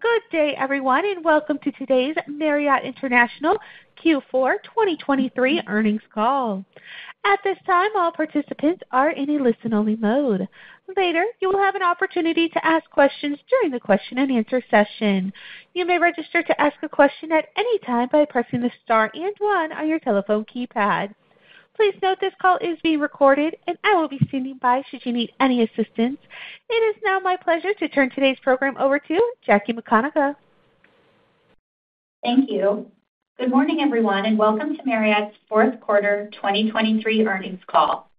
Good day, everyone, and welcome to today's Marriott International Q4 2023 earnings call. At this time, all participants are in a listen-only mode. Later, you will have an opportunity to ask questions during the question-and-answer session. You may register to ask a question at any time by pressing the star and one on your telephone keypad. Please note this call is being recorded, and I will be standing by should you need any assistance. It is now my pleasure to turn today's program over to Jackie McConagha. Thank you. Good morning, everyone, and welcome to Marriott's fourth quarter 2023 earnings call.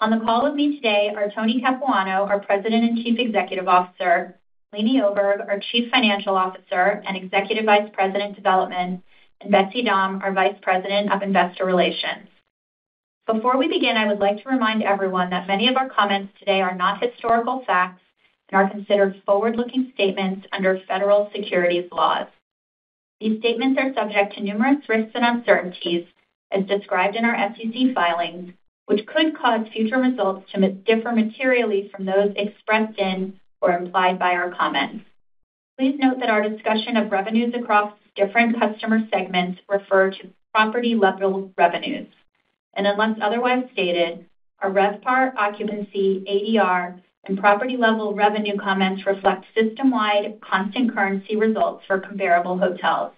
On the call with me today are Tony Capuano, our President and Chief Executive Officer, Leeny Oberg, our Chief Financial Officer and Executive Vice President, Development, and Betsy Dahm, our Vice President of Investor Relations. Before we begin, I would like to remind everyone that many of our comments today are not historical facts and are considered forward-looking statements under federal securities laws. These statements are subject to numerous risks and uncertainties, as described in our SEC filings, which could cause future results to differ materially from those expressed in or implied by our comments. Please note that our discussion of revenues across different customer segments refer to property-level revenues, and unless otherwise stated, our RevPAR, occupancy, ADR, and property-level revenue comments reflect system-wide constant currency results for comparable hotels.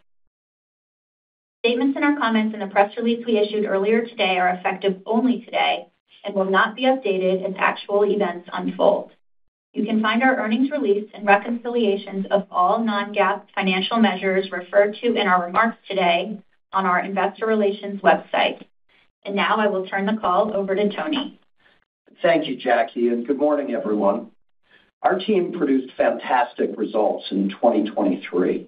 Statements in our comments in the press release we issued earlier today are effective only today and will not be updated as actual events unfold. You can find our earnings release and reconciliations of all non-GAAP financial measures referred to in our remarks today on our investor relations website. And now I will turn the call over to Tony. Thank you, Jackie, and good morning, everyone. Our team produced fantastic results in 2023.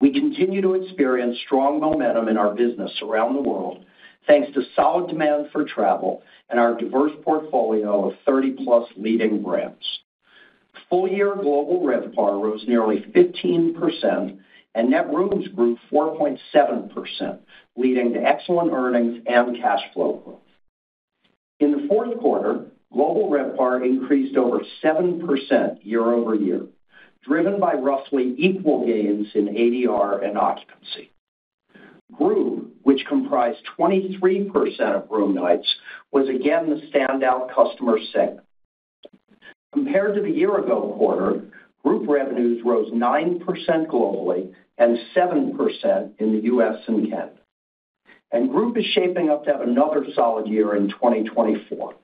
We continue to experience strong momentum in our business around the world, thanks to solid demand for travel and our diverse portfolio of 30+ leading brands. Full-year global RevPAR rose nearly 15%, and net rooms grew 4.7%, leading to excellent earnings and cash flow growth. In the fourth quarter, global RevPAR increased over 7% year-over-year, driven by roughly equal gains in ADR and occupancy. Group, which comprised 23% of room nights, was again the standout customer segment. Compared to the year-ago quarter, group revenues rose 9% globally and 7% in the U.S. and Canada. And group is shaping up to have another solid year in 2024.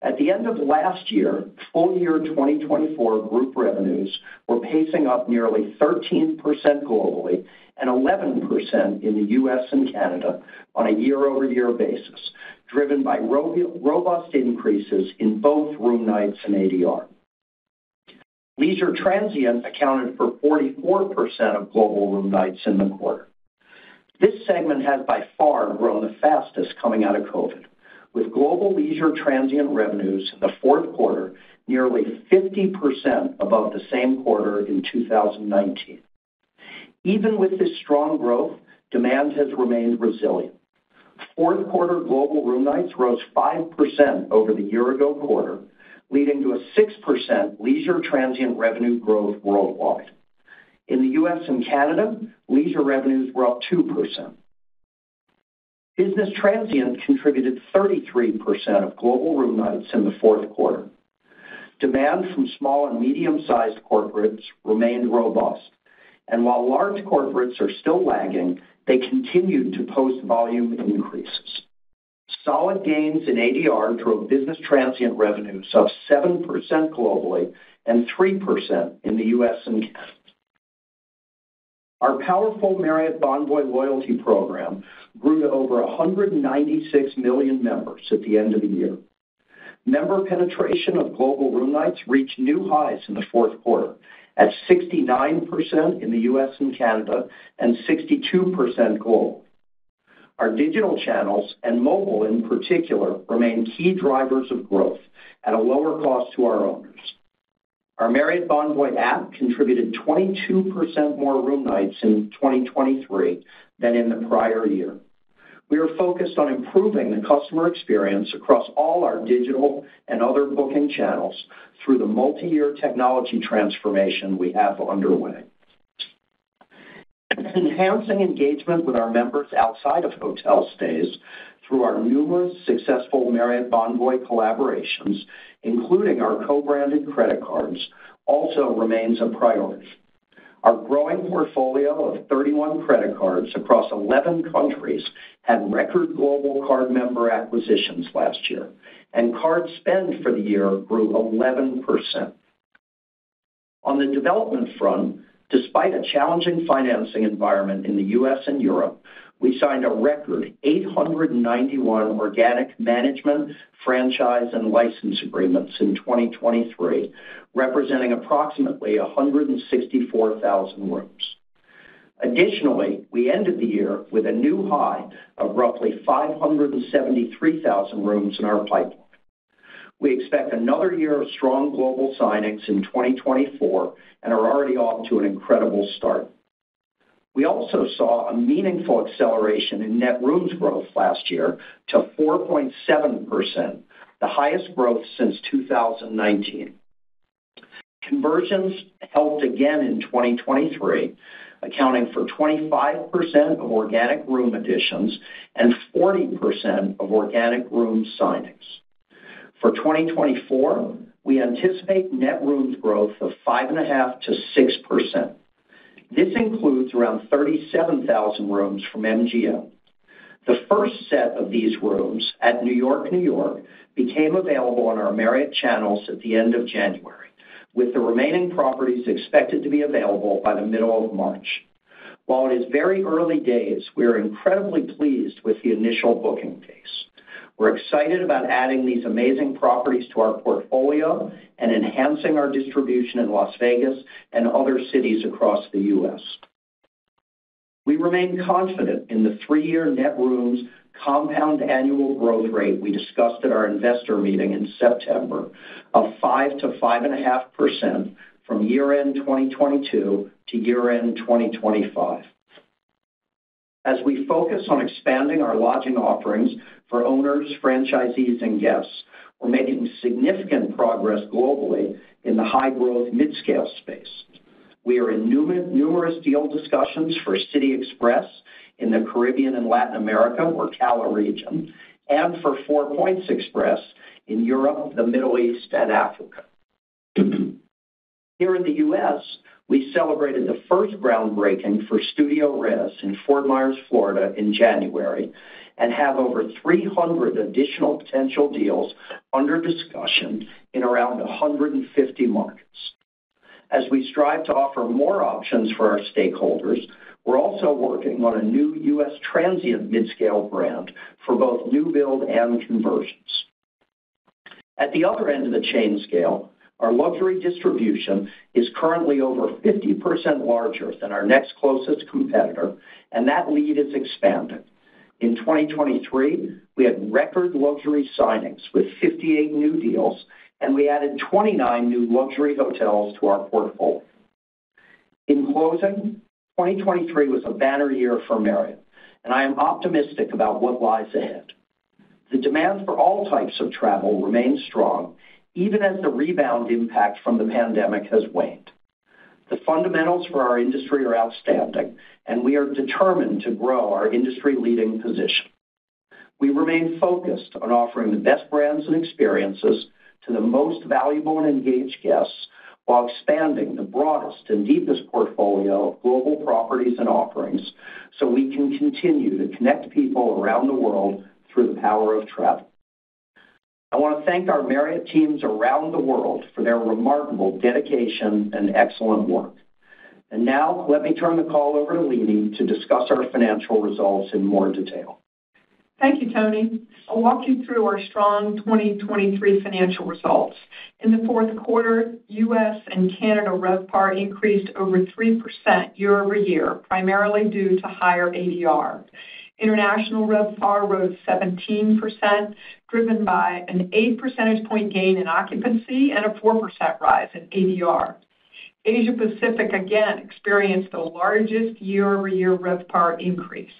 At the end of last year, full-year 2024 group revenues were pacing up nearly 13% globally and 11% in the U.S. and Canada on a year-over-year basis, driven by robust increases in both room nights and ADR. Leisure transient accounted for 44% of global room nights in the quarter. This segment has by far grown the fastest coming out of COVID, with global leisure transient revenues in the fourth quarter nearly 50% above the same quarter in 2019. Even with this strong growth, demand has remained resilient. Fourth quarter global room nights rose 5% over the year-ago quarter, leading to a 6% leisure transient revenue growth worldwide. In the U.S. and Canada, leisure revenues were up 2%. Business transient contributed 33% of global room nights in the fourth quarter. Demand from small and medium-sized corporates remained robust, and while large corporates are still lagging, they continued to post volume increases. Solid gains in ADR drove business transient revenues up 7% globally and 3% in the U.S. and Canada. Our powerful Marriott Bonvoy loyalty program grew to over 196 million members at the end of the year. Member penetration of global room nights reached new highs in the fourth quarter at 69% in the U.S. and Canada and 62% globally. Our digital channels, and mobile in particular, remain key drivers of growth at a lower cost to our owners. Our Marriott Bonvoy app contributed 22% more room nights in 2023 than in the prior year. We are focused on improving the customer experience across all our digital and other booking channels through the multi-year technology transformation we have underway. Enhancing engagement with our members outside of hotel stays through our numerous successful Marriott Bonvoy collaborations, including our co-branded credit cards, also remains a priority. Our growing portfolio of 31 credit cards across 11 countries had record global card member acquisitions last year, and card spend for the year grew 11%. On the development front, despite a challenging financing environment in the U.S. and Europe, we signed a record 891 organic management, franchise, and license agreements in 2023, representing approximately 164,000 rooms. Additionally, we ended the year with a new high of roughly 573,000 rooms in our pipeline. We expect another year of strong global signings in 2024 and are already off to an incredible start. We also saw a meaningful acceleration in net rooms growth last year to 4.7%, the highest growth since 2019. Conversions helped again in 2023, accounting for 25% of organic room additions and 40% of organic room signings. For 2024, we anticipate net rooms growth of 5.5%-6%. This includes around 37,000 rooms from MGM. The first set of these rooms at New York, New York, became available on our Marriott channels at the end of January, with the remaining properties expected to be available by the middle of March. While it is very early days, we are incredibly pleased with the initial booking pace. We're excited about adding these amazing properties to our portfolio and enhancing our distribution in Las Vegas and other cities across the U.S. We remain confident in the three-year net rooms compound annual growth rate we discussed at our investor meeting in September of 5%-5.5% from year-end 2022 to year-end 2025. As we focus on expanding our lodging offerings for owners, franchisees, and guests, we're making significant progress globally in the high-growth mid-scale space. We are in numerous deal discussions for City Express in the Caribbean and Latin America, or CALA region, and for Four Points Express in Europe, the Middle East, and Africa. Here in the U.S., we celebrated the first groundbreaking for StudioRes in Fort Myers, Florida, in January, and have over 300 additional potential deals under discussion in around 150 markets. As we strive to offer more options for our stakeholders, we're also working on a new U.S. transient midscale brand for both new build and conversions. At the other end of the chain scale, our luxury distribution is currently over 50% larger than our next closest competitor, and that lead is expanding. In 2023, we had record luxury signings with 58 new deals, and we added 29 new luxury hotels to our portfolio. In closing, 2023 was a banner year for Marriott, and I am optimistic about what lies ahead. The demand for all types of travel remains strong, even as the rebound impact from the pandemic has waned. The fundamentals for our industry are outstanding, and we are determined to grow our industry-leading position. We remain focused on offering the best brands and experiences to the most valuable and engaged guests, while expanding the broadest and deepest portfolio of global properties and offerings, so we can continue to connect people around the world through the power of travel. I want to thank our Marriott teams around the world for their remarkable dedication and excellent work. And now, let me turn the call over to Leeny to discuss our financial results in more detail. Thank you, Tony. I'll walk you through our strong 2023 financial results. In the fourth quarter, U.S. and Canada RevPAR increased over 3% year-over-year, primarily due to higher ADR. International RevPAR rose 17%, driven by an 8 percentage point gain in occupancy and a 4% rise in ADR. Asia Pacific again experienced the largest year-over-year RevPAR increase.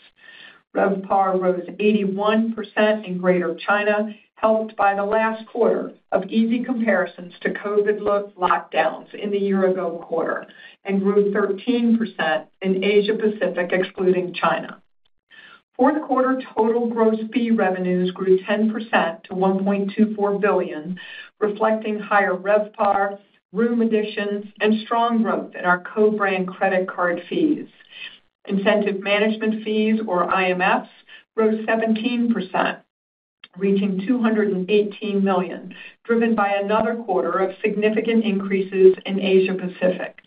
RevPAR rose 81% in Greater China, helped by the last quarter of easy comparisons to COVID lockdowns in the year-ago quarter, and grew 13% in Asia Pacific, excluding China. Fourth quarter total gross fee revenues grew 10% to 1.24 billion, reflecting higher RevPAR, room additions, and strong growth in our co-brand credit card fees. Incentive management fees, or IMFs, rose 17%, reaching 218 million, driven by another quarter of significant increases in Asia Pacific.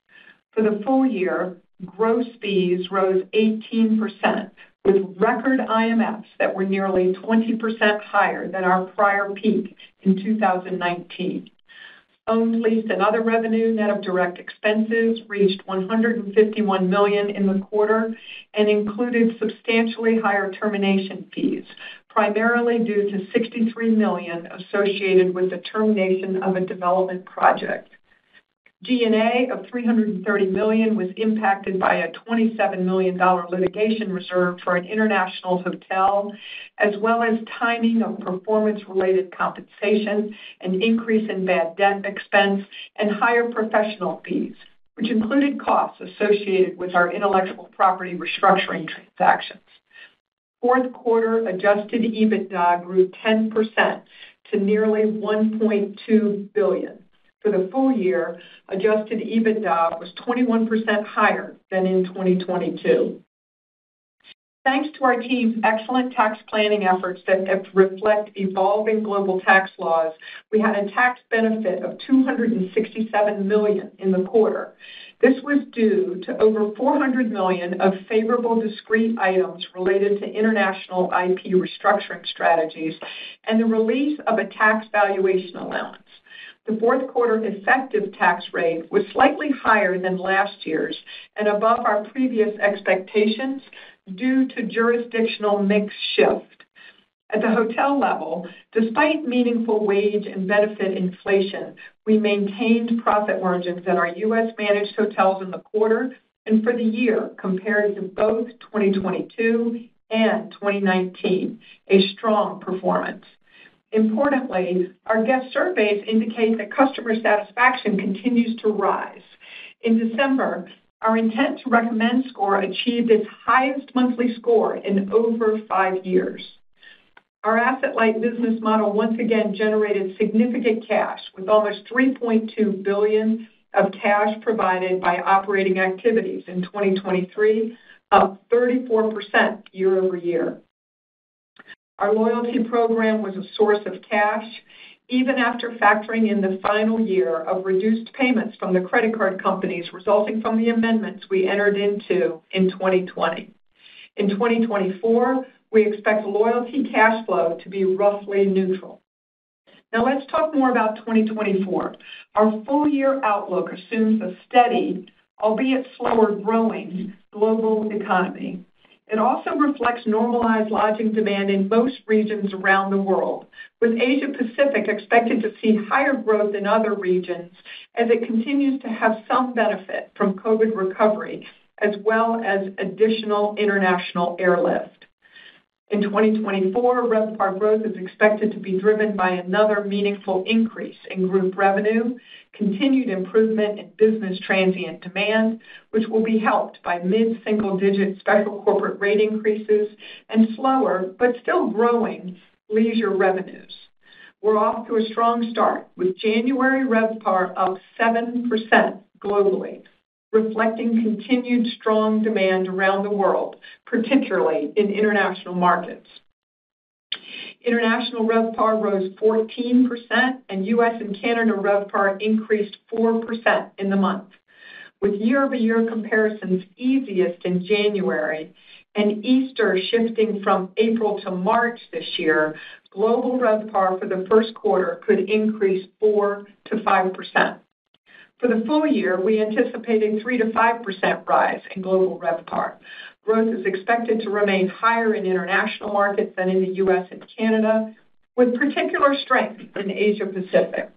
For the full year, gross fees rose 18%, with record IMFs that were nearly 20% higher than our prior peak in 2019. Owned, leased, and other revenue, net of direct expenses, reached 151 million in the quarter and included substantially higher termination fees, primarily due to 63 million associated with the termination of a development project. G&A of 330 million was impacted by a $27 million litigation reserve for an international hotel, as well as timing of performance-related compensation, an increase in bad debt expense, and higher professional fees, which included costs associated with our intellectual property restructuring transactions. Fourth quarter adjusted EBITDA grew 10% to nearly $1.2 billion. For the full year, adjusted EBITDA was 21% higher than in 2022. Thanks to our team's excellent tax planning efforts that reflect evolving global tax laws, we had a tax benefit of 267 million in the quarter. This was due to over 400 million of favorable discrete items related to international IP restructuring strategies and the release of a tax valuation allowance. The fourth quarter effective tax rate was slightly higher than last year's and above our previous expectations due to jurisdictional mix shift. At the hotel level, despite meaningful wage and benefit inflation, we maintained profit margins at our U.S. managed hotels in the quarter and for the year compared to both 2022 and 2019, a strong performance. Importantly, our guest surveys indicate that customer satisfaction continues to rise. In December, our intent to recommend score achieved its highest monthly score in over five years. Our asset-light business model once again generated significant cash, with almost 3.2 billion of cash provided by operating activities in 2023, up 34% year-over-year. Our loyalty program was a source of cash, even after factoring in the final year of reduced payments from the credit card companies resulting from the amendments we entered into in 2020. In 2024, we expect loyalty cash flow to be roughly neutral. Now, let's talk more about 2024. Our full-year outlook assumes a steady, albeit slower-growing, global economy. It also reflects normalized lodging demand in most regions around the world, with Asia Pacific expected to see higher growth in other regions as it continues to have some benefit from COVID recovery, as well as additional international airlift. In 2024, RevPAR growth is expected to be driven by another meaningful increase in group revenue, continued improvement in business transient demand, which will be helped by mid-single-digit special corporate rate increases, and slower but still growing leisure revenues. We're off to a strong start, with January RevPAR up 7% globally, reflecting continued strong demand around the world, particularly in international markets. International RevPAR rose 14%, and U.S. and Canada RevPAR increased 4% in the month. With year-over-year comparisons easiest in January and Easter shifting from April to March this year, global RevPAR for the first quarter could increase 4%-5%. For the full year, we anticipate a 3%-5% rise in global RevPAR. Growth is expected to remain higher in international markets than in the U.S. and Canada, with particular strength in Asia Pacific.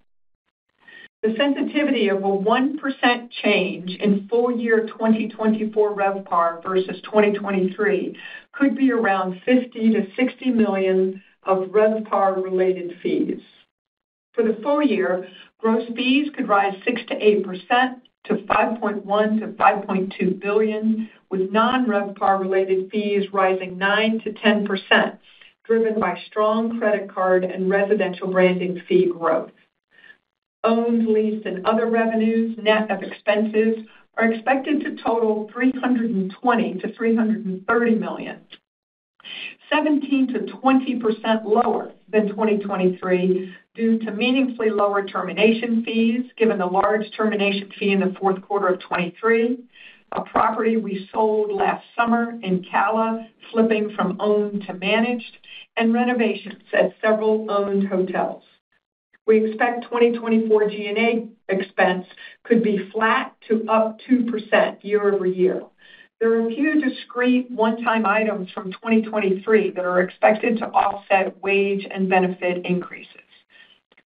The sensitivity of a 1% change in full year 2024 RevPAR versus 2023 could be around $50 million-$60 million of RevPAR-related fees. For the full year, gross fees could rise 6%-8% to $5.1 billion-$5.2 billion, with non-RevPAR-related fees rising 9%-10%, driven by strong credit card and residential branding fee growth. Owned, leased, and other revenues, net of expenses, are expected to total $320 million-$330 million, 17%-20% lower than 2023 due to meaningfully lower termination fees, given the large termination fee in the fourth quarter of 2023, a property we sold last summer in CALA, flipping from owned to managed, and renovations at several owned hotels. We expect 2024 G&A expense could be flat to up 2% year-over-year. There are a few discrete one-time items from 2023 that are expected to offset wage and benefit increases.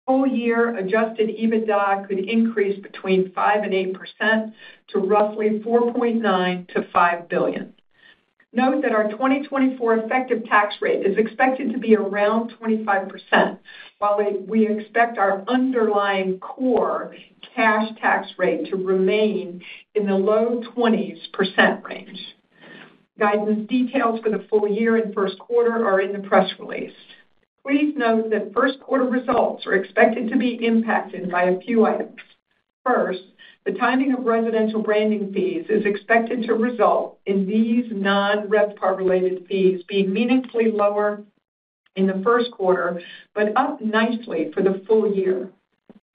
Full year adjusted EBITDA could increase between 5 and 8% to roughly $4.9 billion-$5 billion. Note that our 2024 effective tax rate is expected to be around 25%, while we expect our underlying core cash tax rate to remain in the low 20s% range. Guidance details for the full year and first quarter are in the press release. Please note that first quarter results are expected to be impacted by a few items. First, the timing of residential branding fees is expected to result in these non-RevPAR-related fees being meaningfully lower in the first quarter, but up nicely for the full year.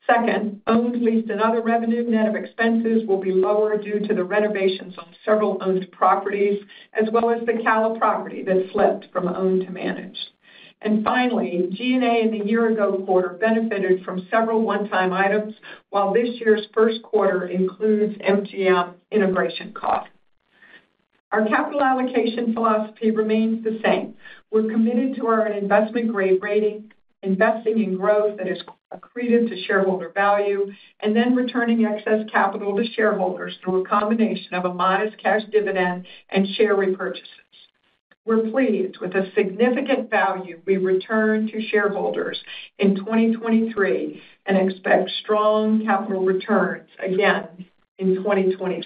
Second, owned, leased, and other revenue, net of expenses, will be lower due to the renovations on several owned properties, as well as the CALA property that flipped from owned to managed. And finally, G&A in the year-ago quarter benefited from several one-time items, while this year's first quarter includes MGM integration costs. Our capital allocation philosophy remains the same. We're committed to our investment-grade rating, investing in growth that is accretive to shareholder value, and then returning excess capital to shareholders through a combination of a modest cash dividend and share repurchases. We're pleased with the significant value we returned to shareholders in 2023 and expect strong capital returns again in 2024.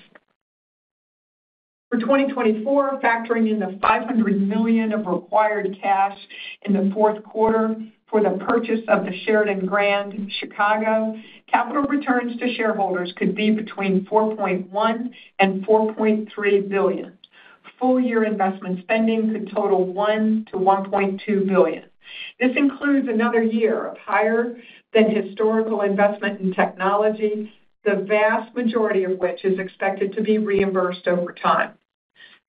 For 2024, factoring in the 500 million of required cash in the fourth quarter for the purchase of the Sheraton Grand Chicago, capital returns to shareholders could be between $4.1 billion and $4.3 billion. Full year investment spending could total $1 billion-$1.2 billion. This includes another year of higher than historical investment in technology, the vast majority of which is expected to be reimbursed over time.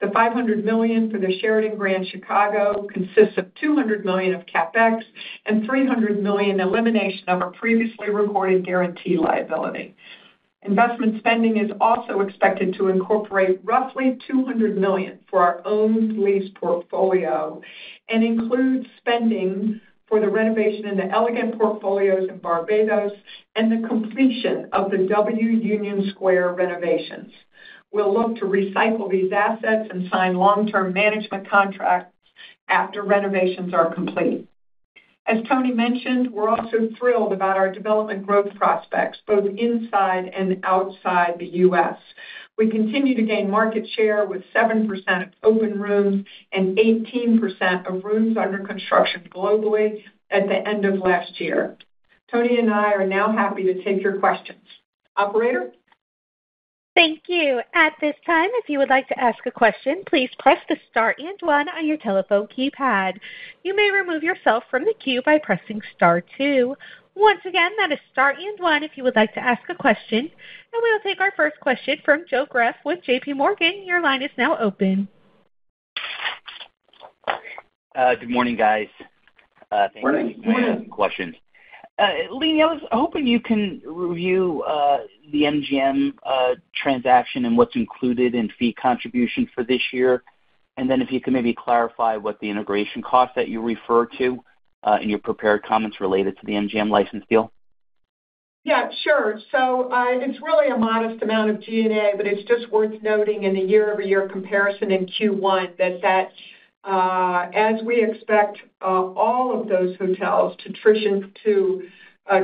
The 500 million for the Sheraton Grand Chicago consists of 200 million of CapEx and 300 million elimination of a previously recorded guarantee liability. Investment spending is also expected to incorporate roughly 200 million for our owned lease portfolio and includes spending for the renovation in the Elegant portfolios in Barbados and the completion of the W Union Square renovations. We'll look to recycle these assets and sign long-term management contracts after renovations are complete. As Tony mentioned, we're also thrilled about our development growth prospects, both inside and outside the U.S. We continue to gain market share with 7% of open rooms and 18% of rooms under construction globally at the end of last year. Tony and I are now happy to take your questions. Operator? Thank you. At this time, if you would like to ask a question, please press the star and one on your telephone keypad. You may remove yourself from the queue by pressing star two. Once again, that is star and one if you would like to ask a question. And we'll take our first question from Joe Greff with JPMorgan. Your line is now open. Uh, good morning, guys. Morning. Thank you for the questions. Uh, Leeny, I was hoping you can review uh, the MGM uh, transaction and what's included in fee contribution for this year. And then if you could maybe clarify what the integration cost that you referred to in your prepared comments related to the MGM license deal. Yeah, sure. So, it's really a modest amount of G&A, but it's just worth noting in the year-over-year comparison in Q1, that that Uh, as we expect uh, all of those hotels to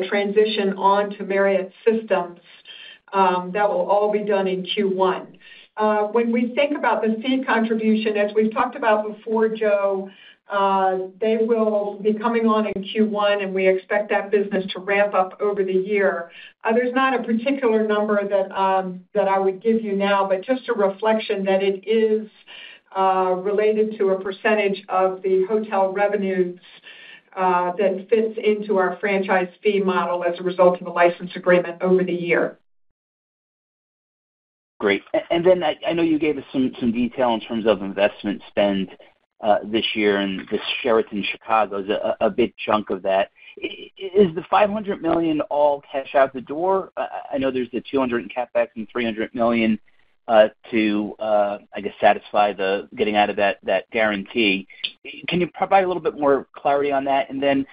transition onto uh, Marriott systems, um, that will all be done in Q1. When we think about the fee contribution, as we've talked about before, Joe, they will be coming on in Q1, and we expect that business to ramp up over the year. There's not a particular number um, that I would give you now, but just a reflection that it is Uh, related to a percentage of the hotel revenues uh, that fits into our franchise fee model as a result of the license agreement over the year. Great. And then I know you gave us some detail in terms of investment spend uh, this year, and the Sheraton Chicago is a big chunk of that. Is the 500 million all cash out the door? I know there's the $200 million in CapEx and $300 million Uh, to, uh, I guess, satisfy the getting out of that guarantee. Can you provide a little bit more clarity on that? And then-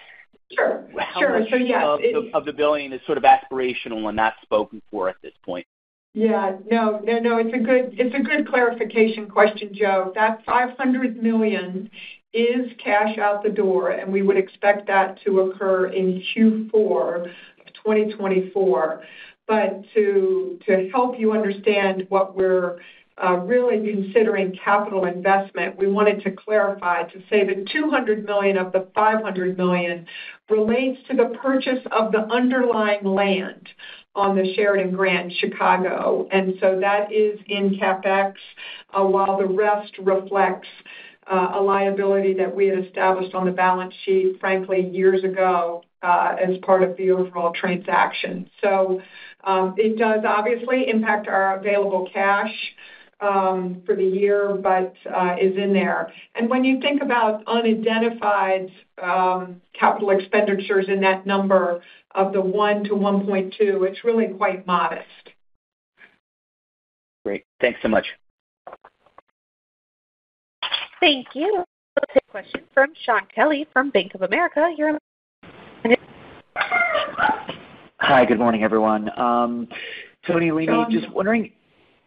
Sure. Sure. So, yes, How much of the $1 billion is sort of aspirational and not spoken for at this point? Yeah. No, no, no, it's a good, it's a good clarification question, Joe. That 500 million is cash out the door, and we would expect that to occur in Q4 of 2024. But to help you understand what we're uh, really considering capital investment, we wanted to clarify, to say that 200 million of the 500 million relates to the purchase of the underlying land on the Sheraton Grand Chicago. And so that is in CapEx, uh, while the rest reflects uh, a liability that we had established on the balance sheet, frankly, years ago, as part of the overall transaction. So, it does obviously impact our available cash um, for the year, but uh, is in there. And when you think about unidentified um, capital expenditures in that number of the $1-$1.2, it's really quite modest. Great. Thanks so much. Thank you. We'll take a question from Shaun Kelley from Bank of America. You're- Hi, good morning, everyone. Um, Tony, Leeny- Just wondering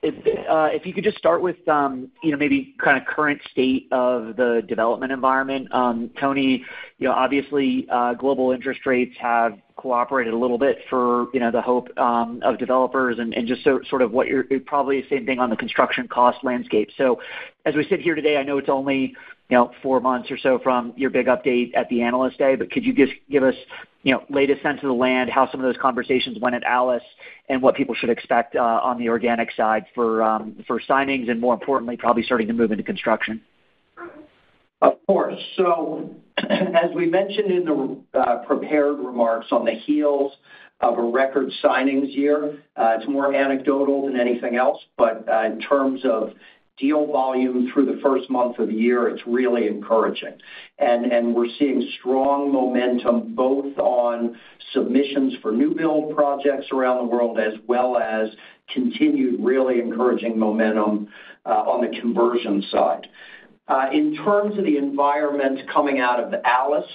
uh, if you could just start with, um, you know, maybe kind of current state of the development environment. Um, Tony, you know, obviously, uh, global interest rates have cooperated a little bit for, you know, the hope of developers and just sort of what you're probably the same thing on the construction cost landscape. So as we sit here today, I know it's only, you know, four months or so from your big update at the Analyst Day, but could you just give us, you know, latest sense of the land, how some of those conversations went at ALIS, and what people should expect uh, on the organic side um, for signings, and more importantly, probably starting to move into construction? Of course. So as we mentioned in the uh, prepared remarks, on the heels of a record signings year, uh, it's more anecdotal than anything else, but in terms of deal volume through the first month of the year, it's really encouraging. And we're seeing strong momentum, both on submissions for new build projects around the world, as well as continued, really encouraging momentum uh, on the conversion side. Uh, in terms of the environment coming out of ALIS,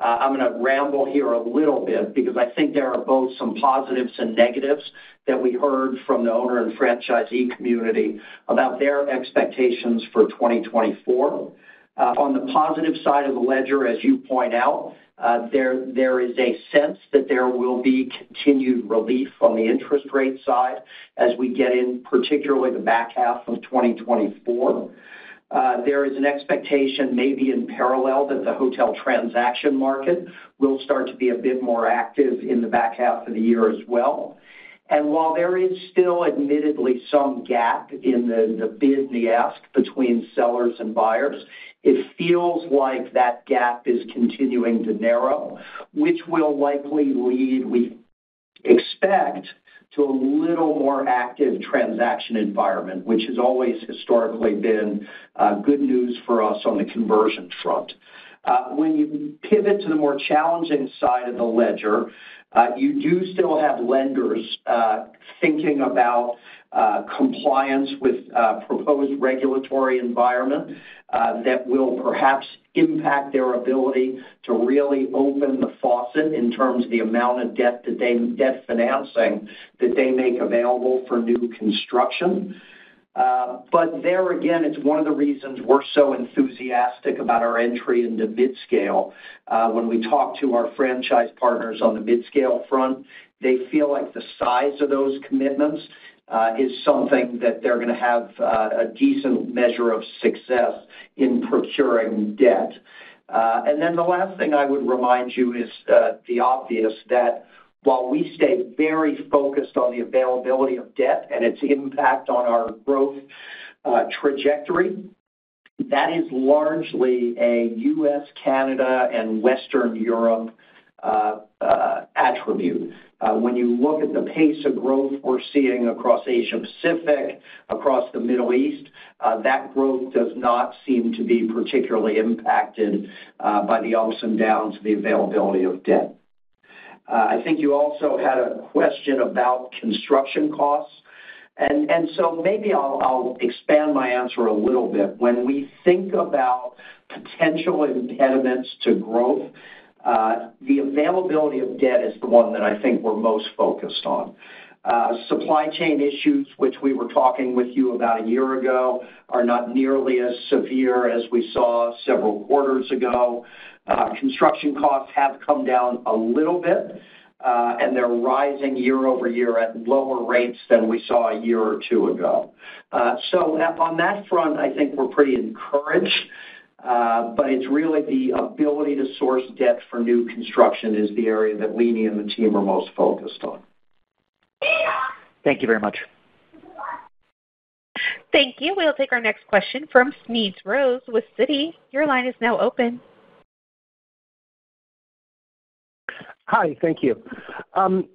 Uh, I'm gonna ramble here a little bit because I think there are both some positives and negatives that we heard from the owner and franchisee community about their expectations for 2024. Uh, on the positive side of the ledger, as you point out, uh, there is a sense that there will be continued relief on the interest rate side as we get in, particularly the back half of 2024. Uh, there is an expectation, maybe in parallel, that the hotel transaction market will start to be a bit more active in the back half of the year as well. And while there is still admittedly some gap in the bid and the ask between sellers and buyers, it feels like that gap is continuing to narrow, which will likely lead, we expect, to a little more active transaction environment, which has always historically been uh, good news for us on the conversion front. Uh, when you pivot to the more challenging side of the ledger, Uh, you do still have lenders uh, thinking about uh, compliance with proposed regulatory environment that will perhaps impact their ability to really open the faucet in terms of the amount of debt that they debt financing that they make available for new construction. But there again, it's one of the reasons we're so enthusiastic about our entry into mid-scale. Uh, when we talk to our franchise partners on the mid-scale front, they feel like the size of those commitments uh, is something that they're gonna have uh, a decent measure of success in procuring debt. And then the last thing I would remind you is the obvious, that while we stay very focused on the availability of debt and its impact on our growth uh, trajectory, that is largely a U.S., Canada, and Western Europe uh, uh, attribute. When you look at the pace of growth we're seeing across Asia Pacific, across the Middle East, that growth does not seem to be particularly impacted by the ups and downs of the availability of debt. Uh, I think you also had a question about construction costs, and so maybe I'll expand my answer a little bit. When we think about potential impediments to growth, uh, the availability of debt is the one that I think we're most focused on. Uh, supply chain issues, which we were talking with you about a year ago, are not nearly as severe as we saw several quarters ago. Uh, construction costs have come down a little bit, uh, and they're rising year-over-year at lower rates than we saw a year or two ago. Uh, so on that front, I think we're pretty encouraged, but it's really the ability to source debt for new construction is the area that Leeny and the team are most focused on. Thank you very much. Thank you. We'll take our next question from Smedes Rose with Citi. Your line is now open. Hi, thank you. Um,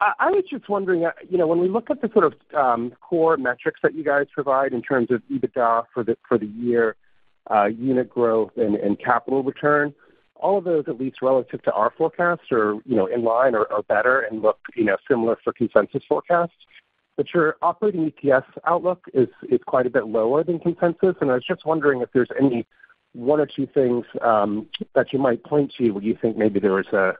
I was just wondering, uh, you know, when we look at the sort of um, core metrics that you guys provide in terms of EBITDA for the for the year, uh, unit growth and capital return, all of those, at least relative to our forecasts, are, you know, in line or better and look, you know, similar for consensus forecasts. But your operating EPS outlook is quite a bit lower than consensus, and I was just wondering if there's any one or two things um, that you might point to where you think maybe there was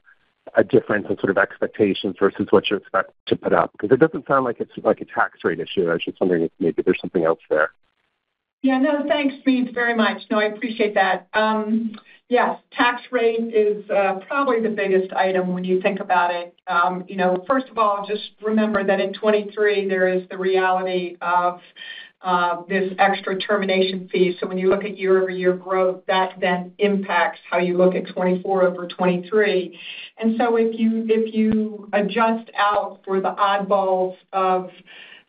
a difference in sort of expectations versus what you expect to put up? Because it doesn't sound like it's like a tax rate issue. I was just wondering if maybe there's something else there. Yeah, no, thanks, Smedes, very much. No, I appreciate that. Um, yes, tax rate is uh, probably the biggest item when you think about it. Um, you know, first of all, just remember that in 2023, there is the reality of Um, this extra termination fee. So when you look at year-over-year growth, that then impacts how you look at 2024 over 2023. And so if you, if you adjust out for the oddballs of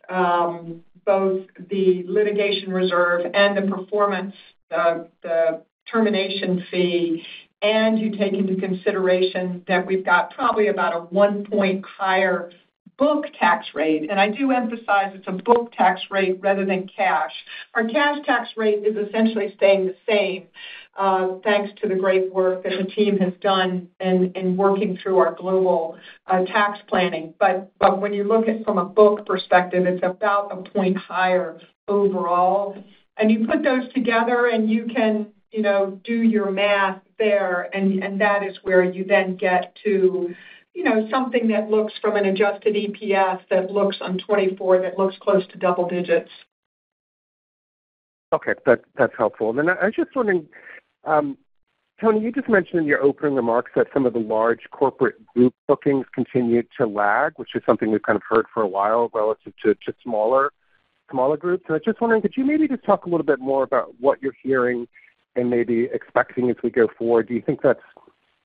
um, both the litigation reserve and the performance, the termination fee, and you take into consideration that we've got probably about a 1 point higher book tax rate, and I do emphasize it's a book tax rate rather than cash. Our cash tax rate is essentially staying the same, uh, thanks to the great work that the team has done in working through our global uh, tax planning. But but when you look at from a book perspective, it's about a point higher overall. And you put those together, and you can, you know, do your math there, and that is where you then get to, know, something that looks from an adjusted EPS, that looks on 2024, that looks close to double digits. Okay, that's helpful. And then I was just wondering, um, Tony, you just mentioned in your opening remarks that some of the large corporate group bookings continued to lag, which is something we've kind of heard for a while relative to smaller smaller groups. And I was just wondering, could you maybe just talk a little bit more about what you're hearing and maybe expecting as we go forward? Do you think that's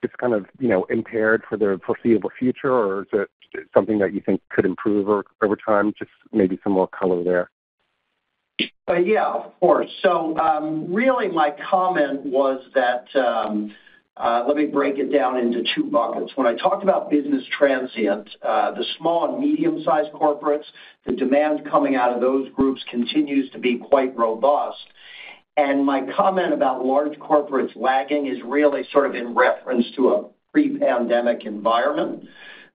just kind of, you know, impaired for the foreseeable future, or is it something that you think could improve over time? Just maybe some more color there. Uh, yeah, of course. So, um, really, my comment was that, um, uh, let me break it down into two buckets. When I talked about business transient, uh, the small and medium-sized corporates, the demand coming out of those groups continues to be quite robust. And my comment about large corporates lagging is really sort of in reference to a pre-pandemic environment.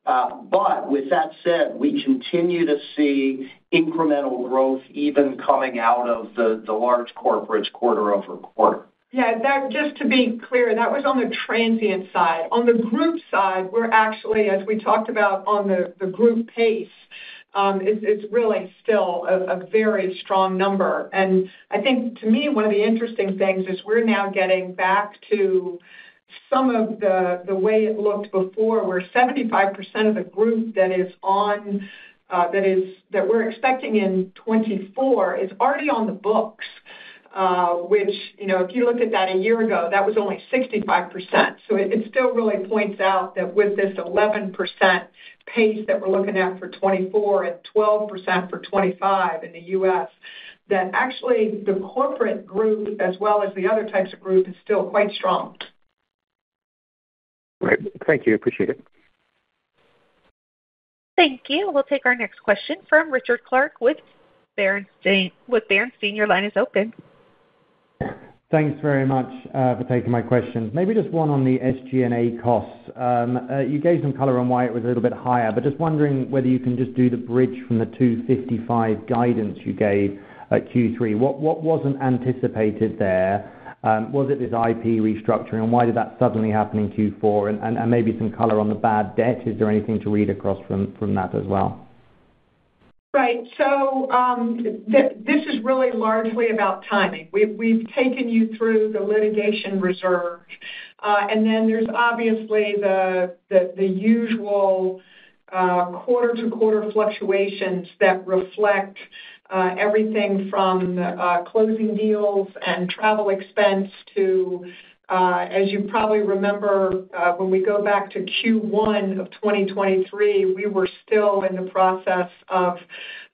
Uh, but with that said, we continue to see incremental growth even coming out of the large corporates quarter-over-quarter. Yeah, that just to be clear, that was on the transient side. On the group side, we're actually, as we talked about on the group pace, Um, it's really still a very strong number. And I think, to me, one of the interesting things is we're now getting back to some of the way it looked before, where 75% of the group that is on uh, that is that we're expecting in 2024 is already on the books, Uh, which, you know, if you looked at that a year ago, that was only 65%. So it still really points out that with this 11% pace that we're looking at for 2024 and 12% for 2025 in the U.S., that actually the corporate group, as well as the other types of group, is still quite strong. Great. Thank you. Appreciate it. Thank you. We'll take our next question from Richard Clarke with Bernstein. With your line is open. Thanks very much uh, for taking my questions. Maybe just one on the SG&A costs. Um, uh, you gave some color on why it was a little bit higher, but just wondering whether you can just do the bridge from the 255 guidance you gave at Q3. What what wasn't anticipated there? Um, was it this IP restructuring, and why did that suddenly happen in Q4? And maybe some color on the bad debt. Is there anything to read across from from that as well? Right. So, um, this is really largely about timing. We've taken you through the litigation reserve, uh, and then there's obviously the usual uh, quarter-to-quarter fluctuations that reflect uh, everything from closing deals and travel expense to, Uh, as you probably remember, uh, when we go back to Q1 of 2023, we were still in the process of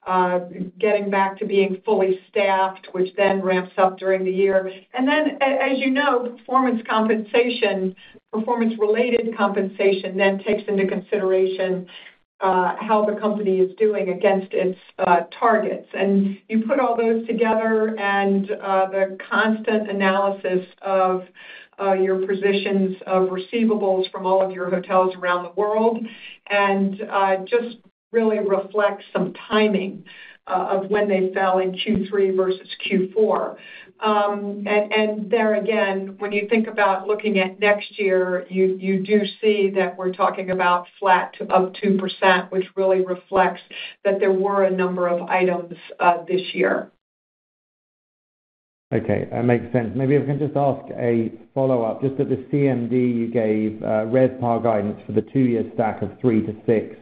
uh, getting back to being fully staffed, which then ramps up during the year. And then, as you know, performance compensation, performance-related compensation, then takes into consideration how the company is doing against its targets. And you put all those together and the constant analysis of Uh, your positions of receivables from all of your hotels around the world, and uh, just really reflects some timing uh, of when they fell in Q3 versus Q4. Um, and there again, when you think about looking at next year, you do see that we're talking about flat to up 2%, which really reflects that there were a number of items this year. Okay, that makes sense. Maybe I can just ask a follow-up. Just at the CMD, you gave uh, RevPAR guidance for the two-year stack of 3-6,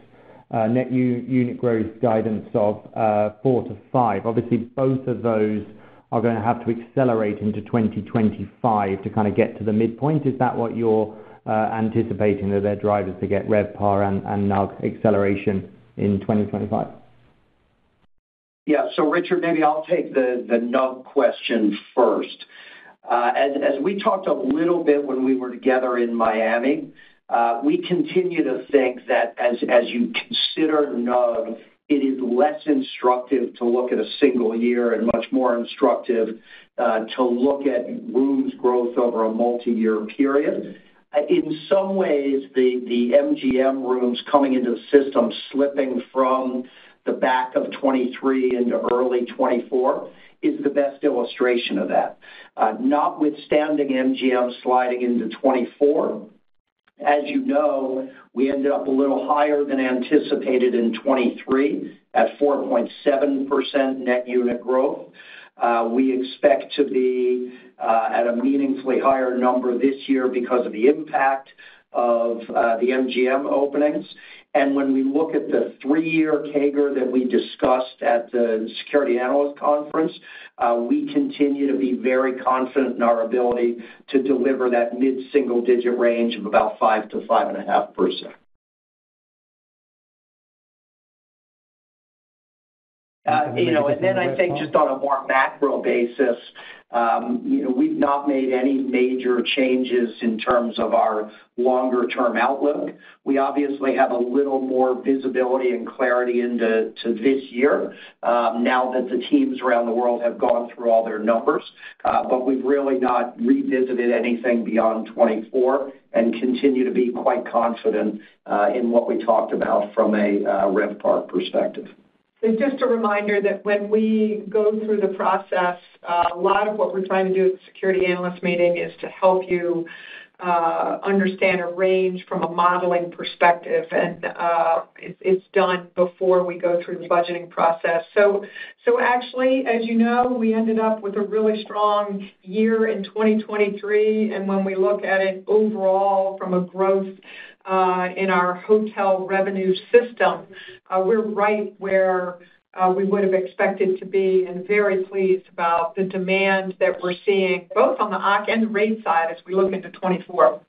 uh, net unit growth guidance of uh, 4-5. Obviously, both of those are gonna have to accelerate into 2025 to kind of get to the midpoint. Is that what you're anticipating, that they're drivers to get RevPAR and NUG acceleration in 2025? Yeah. So Richard, maybe I'll take the NUG question first. Uh, as we talked a little bit when we were together in Miami, uh, we continue to think that as you consider NUG, it is less instructive to look at a single year and much more instructive uh, to look at rooms growth over a multi-year period. In some ways, the MGM rooms coming into the system, slipping from the back of 2023 into early 2024, is the best illustration of that. Uh, notwithstanding MGM sliding into 2024, as you know, we ended up a little higher than anticipated in 2023, at 4.7% net unit growth. Uh, we expect to be uh, at a meaningfully higher number this year because of the impact Uh, the MGM openings. And when we look at the three-year CAGR that we discussed at the Security Analyst Conference, uh, we continue to be very confident in our ability to deliver that mid-single-digit range of about 5%-5.5%. Uh, you know, and then I think just on a more macro basis, um, you know, we've not made any major changes in terms of our longer-term outlook. We obviously have a little more visibility and clarity into to this year, um, now that the teams around the world have gone through all their numbers. Uh, but we've really not revisited anything beyond 2024 and continue to be quite confident uh, in what we talked about from a RevPAR perspective. Just a reminder that when we go through the process, uh, a lot of what we're trying to do at the Security analyst meeting is to help you uh, understand a range from a modeling perspective, and uh, it's done before we go through the budgeting process. So so actually, as you know, we ended up with a really strong year in 2023, and when we look at it overall from a growth Uh, in our hotel revenue system, uh, we're right where uh, we would have expected to be, and very pleased about the demand that we're seeing, both on the occ and the rate side as we look into 2024.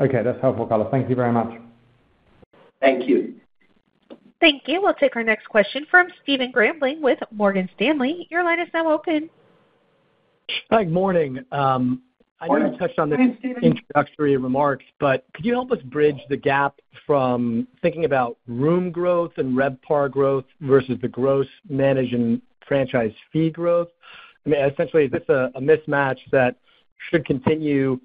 Okay, that's helpful, color. Thank you very much. Thank you. Thank you. We'll take our next question from Stephen Grambling with Morgan Stanley. Your line is now open. Hi, good morning. Um, I know you touched on this introductory remarks, but could you help us bridge the gap from thinking about room growth and RevPAR growth versus the gross managed and franchise fee growth? I mean, essentially, is this a mismatch that should continue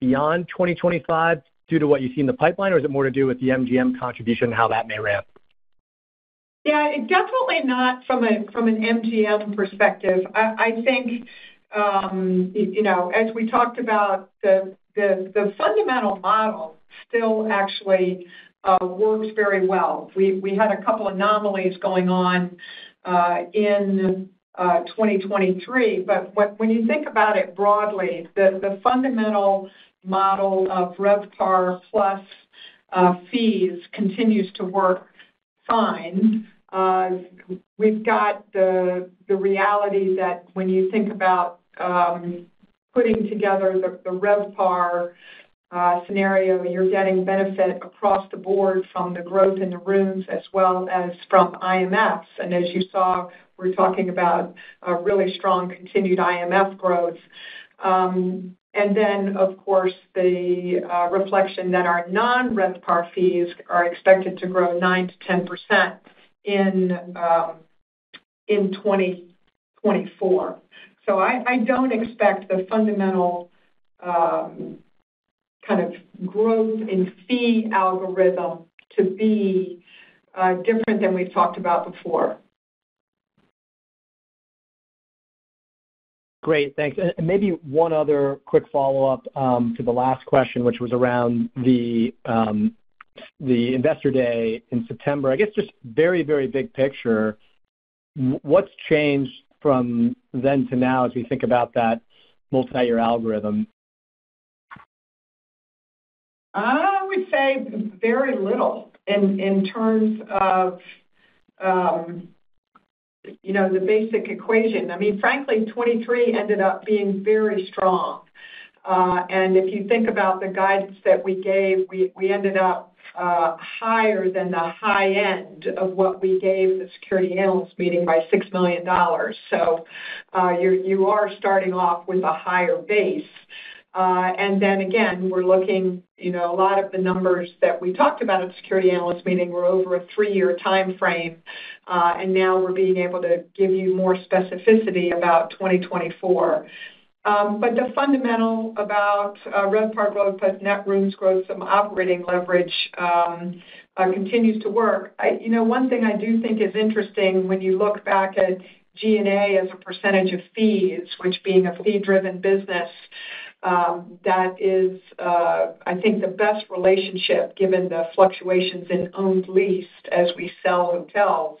beyond 2025 due to what you see in the pipeline, or is it more to do with the MGM contribution and how that may ramp? Yeah, definitely not from a from an MGM perspective. I think, Um, as we talked about, the fundamental model still actually uh, works very well. We had a couple anomalies going on uh, in uh, 2023, but when you think about it broadly, the fundamental model of RevPAR plus fees continues to work fine. We've got the reality that when you think about putting together the RevPAR uh scenario, you're getting benefit across the board from the growth in the rooms as well as from IMFs. And as you saw, we're talking about a really strong continued IMF growth. And then, of course, the reflection that our non-RevPAR fees are expected to grow 9%-10% in um in 2024. So I don't expect the fundamental um, kind of growth in fee algorithm to be uh, different than we've talked about before. Great, thanks. And maybe one other quick follow-up um, to the last question, which was around the um, the Investor Day in September. I guess just very, very big picture, what's changed from then to now as we think about that multi-year algorithm? I would say very little in terms of, um, you know, the basic equation. I mean, frankly, 2023 ended up being very strong. Uh, and if you think about the guidance that we gave, we ended up uh, higher than the high end of what we gave the securities analyst meeting by $6 million. So, uh, you you are starting off with a higher base. And then again, we're looking, you know, a lot of the numbers that we talked about at the securities analyst meeting were over a three-year time timeframe, and now we're being able to give you more specificity about 2024. Um, but the fundamental about uh, RevPAR growth plus net rooms growth, some operating leverage, um, uh, continues to work. You know, one thing I do think is interesting when you look back at G&A as a percentage of fees, which being a fee-driven business, um, that is, uh, I think, the best relationship given the fluctuations in owned leased as we sell hotels.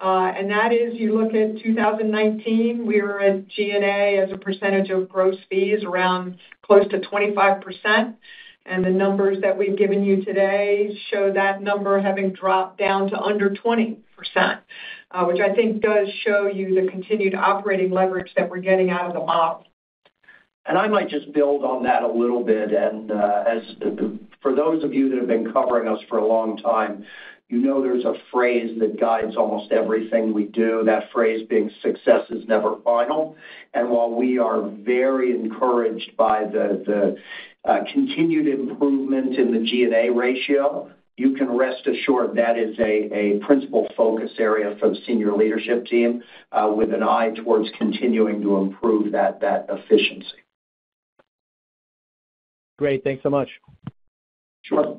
Uh, and that is, you look at 2019, we were at G&A as a percentage of gross fees around close to 25%, and the numbers that we've given you today show that number having dropped down to under 20%, uh, which I think does show you the continued operating leverage that we're getting out of the model. And I might just build on that a little bit, and, uh, as for those of you that have been covering us for a long time, You know there's a phrase that guides almost everything we do, that phrase being, "Success is never final." And while we are very encouraged by the uh, continued improvement in the G&A ratio, you can rest assured that is a principal focus area for the senior leadership team, uh, with an eye towards continuing to improve that efficiency. Great. Thanks so much. Sure.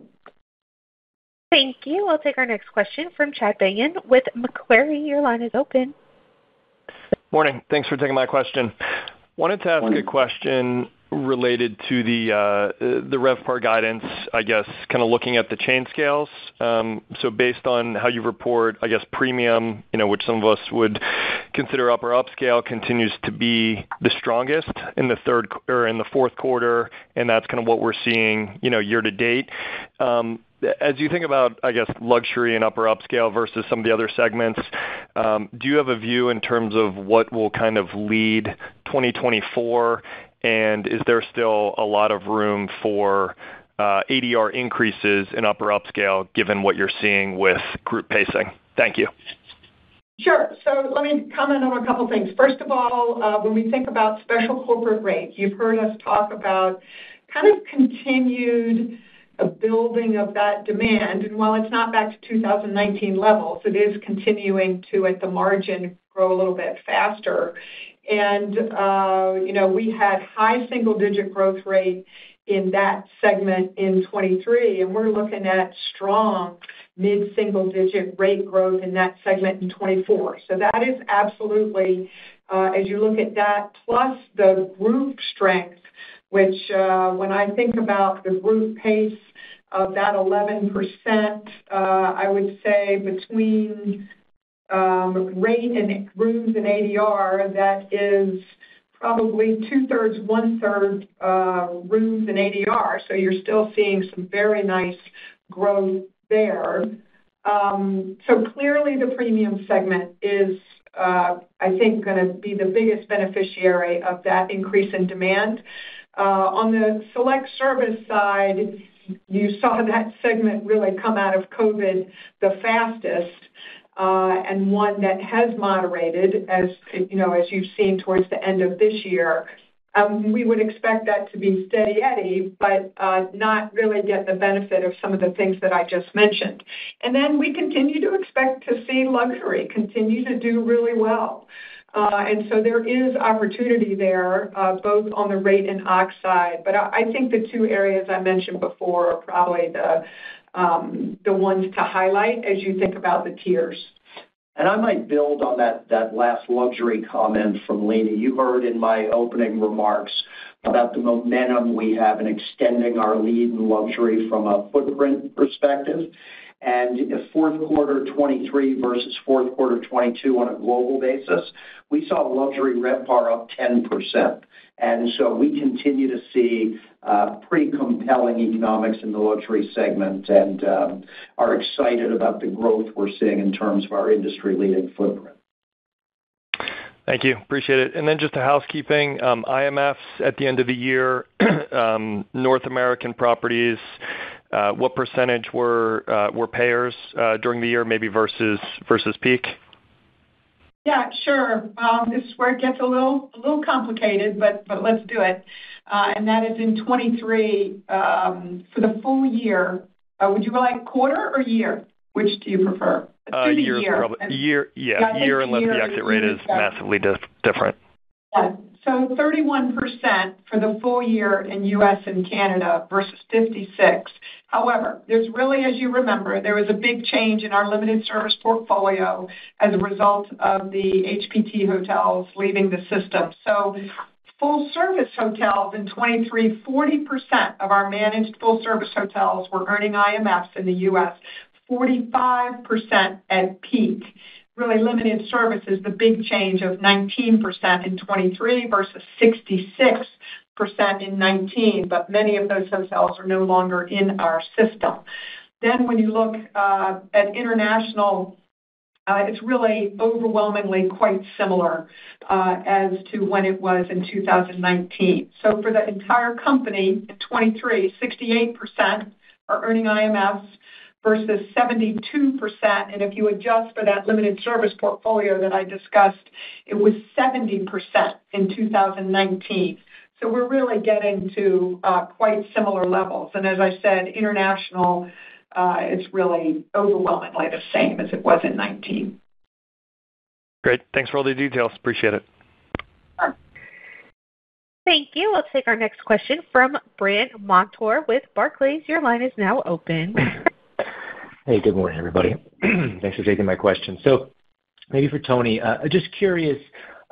Thank you. We'll take our next question from Chad Beynon with Macquarie. Your line is open. Morning. Thanks for taking my question. Wanted to ask a question related to the uh, the RevPAR guidance, I guess, kind of looking at the chain scales. Um, so based on how you report, I guess, premium, you know, which some of us would consider upper upscale, continues to be the strongest in the third or in the fourth quarter, and that's kind of what we're seeing, you know, year to date. Um, as you think about, I guess, luxury and upper upscale versus some of the other segments, um, do you have a view in terms of what will kind of lead 2024? And is there still a lot of room for uh, ADR increases in upper upscale, given what you're seeing with group pacing? Thank you. Sure. So let me comment on a couple things. First of all, uh, when we think about special corporate rates, you've heard us talk about kind of continued uh, building of that demand. And while it's not back to 2019 levels, it is continuing to, at the margin, grow a little bit faster. And, uh, you know, we had high single-digit growth rate in that segment in 2023, and we're looking at strong mid-single-digit rate growth in that segment in 2024. So that is absolutely, uh, as you look at that, plus the group strength, which, uh, when I think about the group pace of that 11%, I would say between Um, rate and rooms and ADR, that is probably 2/3, 1/3, um, rooms and ADR. So you're still seeing some very nice growth there. Um, so clearly, the premium segment is, uh, I think, gonna be the biggest beneficiary of that increase in demand. Uh, on the select service side, you saw that segment really come out of COVID the fastest, Uh, and one that has moderated, as, you know, as you've seen towards the end of this year. Um, we would expect that to be steady Eddie, but uh, not really get the benefit of some of the things that I just mentioned. And then we continue to expect to see luxury continue to do really well. Uh, and so there is opportunity there, both on the rate and OCC side. But I think the two areas I mentioned before are probably the Um, ones to highlight as you think about the tiers. And I might build on that, that last luxury comment from Leeny. You heard in my opening remarks about the momentum we have in extending our lead in luxury from a footprint perspective. In fourth quarter 2023 versus fourth quarter 2022 on a global basis, we saw luxury RevPAR up 10%. And so we continue to see uh, pretty compelling economics in the luxury segment and um, are excited about the growth we're seeing in terms of our industry-leading footprint. Thank you. Appreciate it. And then just a housekeeping, um, IMFs at the end of the year, um, North American properties, Uh, what percentage were uh, were payers uh, during the year, maybe versus versus peak? Yeah, sure. Um, this is where it gets a little a little complicated, but but let's do it. And that is in 2023, um, for the full year. Would you like quarter or year? Which do you prefer? Let's do the year. Year, probably. Year, yeah, year, unless the exit rate is massively different. Yeah. So 31% for the full year in U.S. and Canada versus 56%. However, there's really, as you remember, there was a big change in our limited service portfolio as a result of the HPT hotels leaving the system. So full-service hotels in 2023, 40% of our managed full-service hotels were earning IMFs in the U.S., 45% at peak. Really, limited service is the big change of 19% in 2023 versus 66% in 2019, but many of those hotels are no longer in our system. Then when you look uh, at international, uh, it's really overwhelmingly quite similar uh, as to when it was in 2019. So for the entire company, in 2023, 68% are earning IMFs versus 72%. And if you adjust for that limited service portfolio that I discussed, it was 70% in 2019. So we're really getting to uh, quite similar levels. And as I said, international, uh, it's really overwhelmingly the same as it was in 2019. Great. Thanks for all the details. Appreciate it. Thank you. We'll take our next question from Brandt Montour with Barclays. Your line is now open. Hey, good morning, everybody. Thanks for taking my question. So maybe for Tony, uh, just curious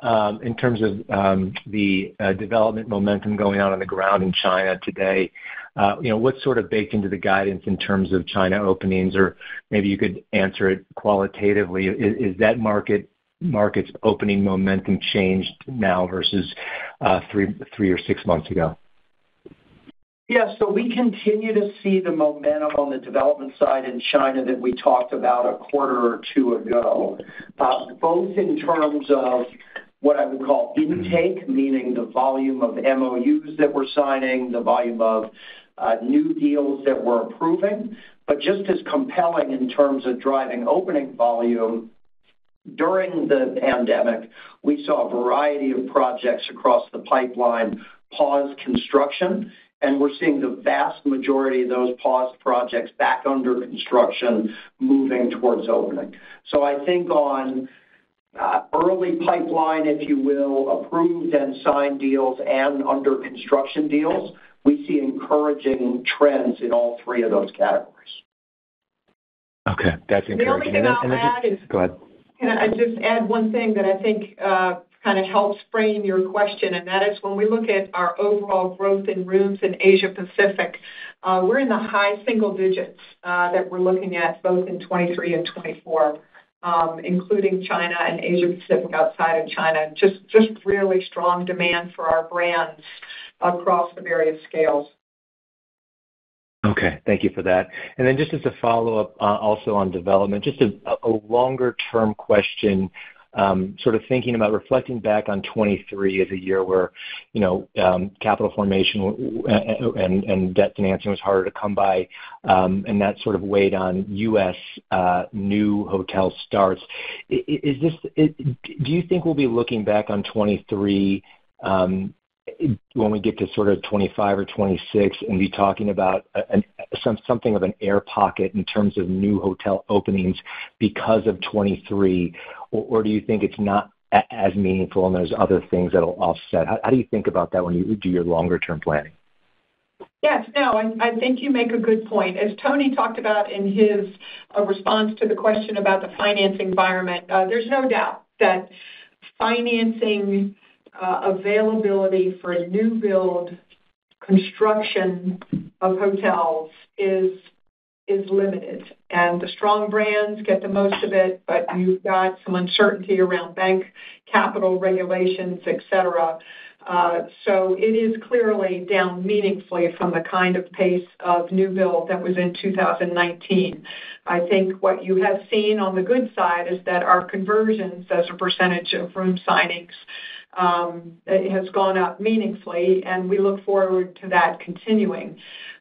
Um, in terms of um, the uh, development momentum going on on the ground in China today, uh, You know, what's sort of baked into the guidance in terms of China openings? Or maybe you could answer it qualitatively. Is that market market's opening momentum changed now versus uh, three or six months ago? Yeah. So we continue to see the momentum on the development side in China that we talked about a quarter or two ago, both in terms of what I would call intake, meaning the volume of MOUs that we're signing, the volume of uh, new deals that we're approving. But just as compelling in terms of driving opening volume, during the pandemic, we saw a variety of projects across the pipeline pause construction, and we're seeing the vast majority of those paused projects back under construction moving towards opening. So I think on Uh, early pipeline, if you will, approved and signed deals and under construction deals, we see encouraging trends in all three of those categories. Okay. That's encouraging. The only thing I'll add is. Go ahead. Can I just add one thing that I think uh, kind of helps frame your question? And that is when we look at our overall growth in rooms in Asia-Pacific, uh, we're in the high single digits that we're looking at both in 2023 and 2024, Um, including China and Asia-Pacific outside of China. Just really strong demand for our brands across the various scales. Okay. Thank you for that. And then just as a follow-up uh, also on development, just a longer-term question, Um, sort of thinking about reflecting back on 2023 as a year where you know, um, capital formation and debt financing was harder to come by, um, and that sort of weighed on U.S. Uh, new hotel starts. Is this, do you think we'll be looking back on 2023 when we get to sort of 2025 or 2026 and be talking about something of an air pocket in terms of new hotel openings because of 2023? Or do you think it's not as meaningful and there's other things that will offset? How do you think about that when you do your longer-term planning? Yes. No, I think you make a good point. As Tony talked about in his uh, response to the question about the financing environment, uh, there's no doubt that financing uh, availability for a new-build construction of hotels is is limited. And the strong brands get the most of it, but you've got some uncertainty around bank capital regulations, etc. Uh, so it is clearly down meaningfully from the kind of pace of new-build that was in 2019. I think what you have seen on the good side is that our conversions as a percentage of room signings Um, has gone up meaningfully, and we look forward to that continuing.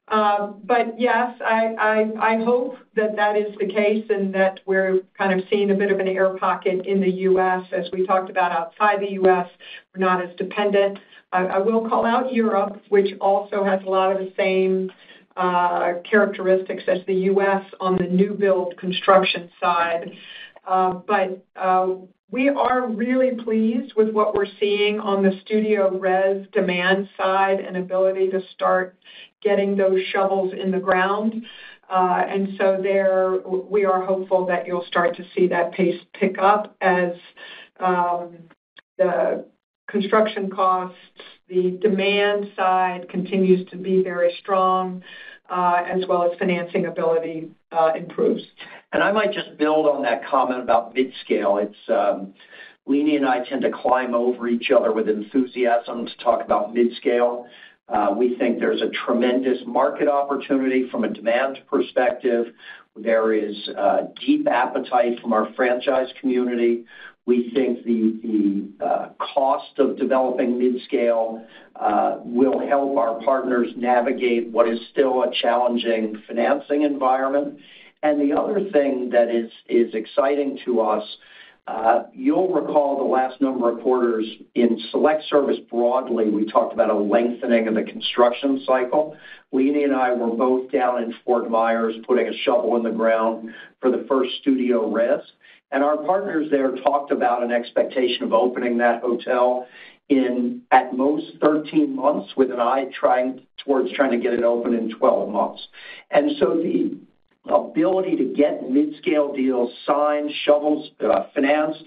Um, but yes, I hope that that is the case and that we're kind of seeing a bit of an air pocket in the U.S. As we talked about outside the U.S., we're not as dependent. I will call out Europe, which also has a lot of the same uh, characteristics as the U.S. on the new-build construction side. Um, but um, we are really pleased with what we're seeing on the studio StudioRes demand side and ability to start getting those shovels in the ground. Uh, and so there, we are hopeful that you'll start to see that pace pick up as um, the construction costs, the demand side continues to be very strong, Uh, as well as financing ability uh, improves. And I might just build on that comment about mid-scale. It's um, Leeny and I tend to climb over each other with enthusiasm to talk about mid-scale. Uh, we think there's a tremendous market opportunity from a demand perspective. There is deep appetite from our franchise community. We think the uh, cost of developing mid-scale uh, will help our partners navigate what is still a challenging financing environment. And the other thing that is exciting to us, uh, you'll recall the last number of quarters in select service broadly, we talked about a lengthening of the construction cycle. Leeny and I were both down in Fort Myers, putting a shovel in the ground for the first StudioRes. Our partners there talked about an expectation of opening that hotel in, at most, 13 months, with an eye towards trying to get it open in 12 months. And so the ability to get mid-scale deals signed, shovels uh, financed,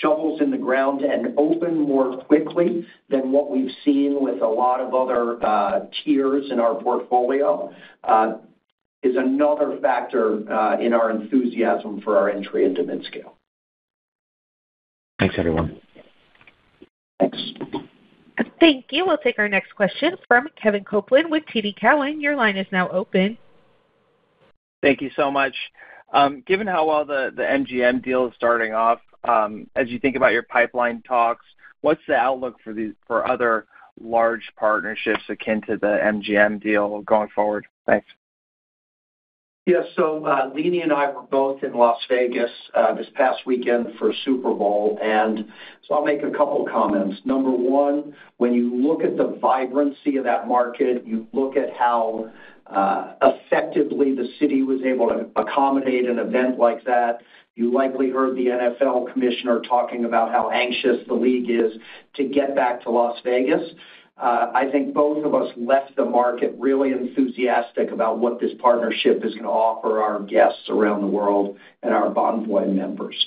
shovels in the ground, and open more quickly than what we've seen with a lot of other uh, tiers in our portfolio uh, is another factor uh, in our enthusiasm for our entry into mid-scale. Thanks, everyone. Thanks. Thank you. We'll take our next question from Kevin Kopelman with TD Cowen. Your line is now open. Thank you so much. Um, given how well the MGM deal is starting off, um, as you think about your pipeline talks, what's the outlook for these for other large partnerships akin to the MGM deal going forward? Thanks. Yeah. So uh, Leeny and I were both in Las Vegas uh, this past weekend for Super Bowl, And so I'll make a couple of comments. Number one, when you look at the vibrancy of that market, you look at how uh, effectively the city was able to accommodate an event like that. You likely heard the NFL commissioner talking about how anxious the league is to get back to Las Vegas. Uh, I think both of us left the market really enthusiastic about what this partnership is gonna offer our guests around the world and our Bonvoy members.